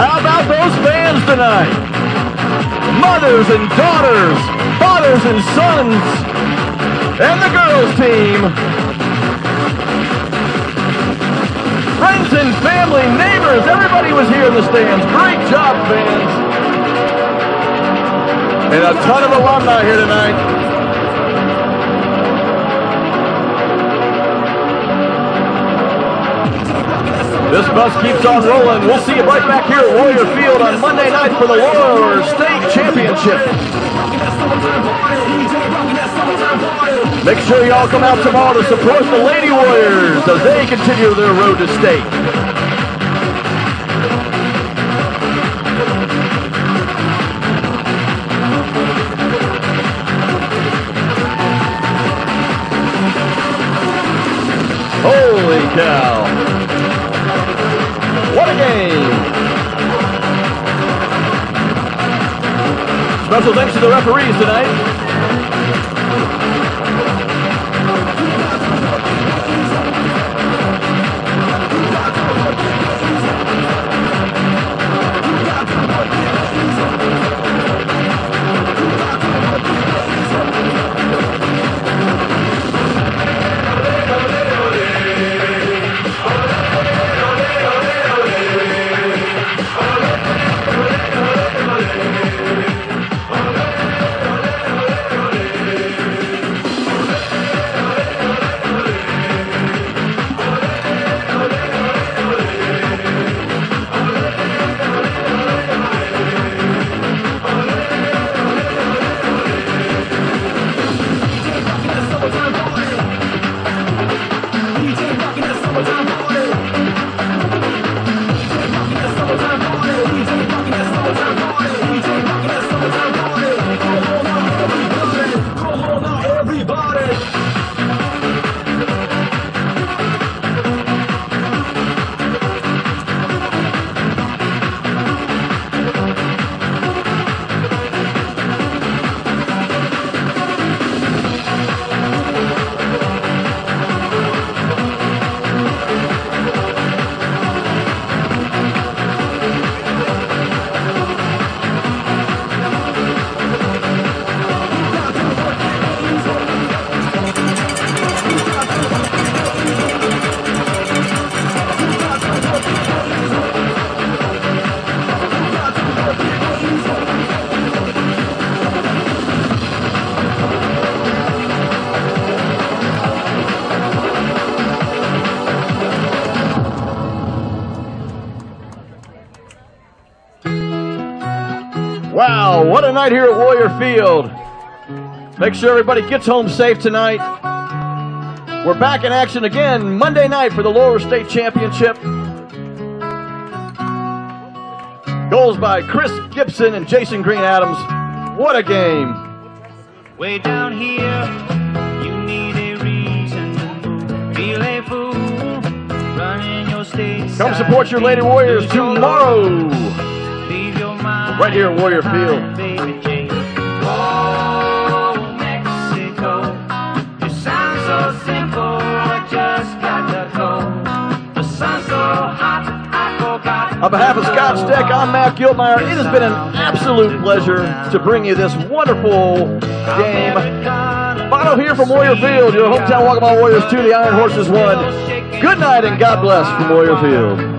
How about those fans tonight? Mothers and daughters, fathers and sons, And the girls team. Friends and family, neighbors, everybody was here in the stands. Great job, fans. And a ton of alumni here tonight. This bus keeps on rolling. We'll see you right back here at Warrior Field on Monday night for the Lower State Championship. Make sure y'all come out tomorrow to support the Lady Warriors as they continue their road to state. Holy cow. Special thanks to the referees tonight. A night here at Warrior Field. Make sure everybody gets home safe tonight. We're back in action again Monday night for the Lower State Championship. Goals by Chris Gibson and Jason Green Adams. What a game. Way down here, you need a reason to move. Feel a fool, running your state. Come support your Lady Warriors tomorrow. Right here at Warrior Field. Steck, I'm Matt Gilmeyer. It has been an absolute pleasure to bring you this wonderful game. Bono here from Warrior Field, your hometown Waccamaw Warriors 2, the Iron Horses 1. Good night and God bless from Warrior Field.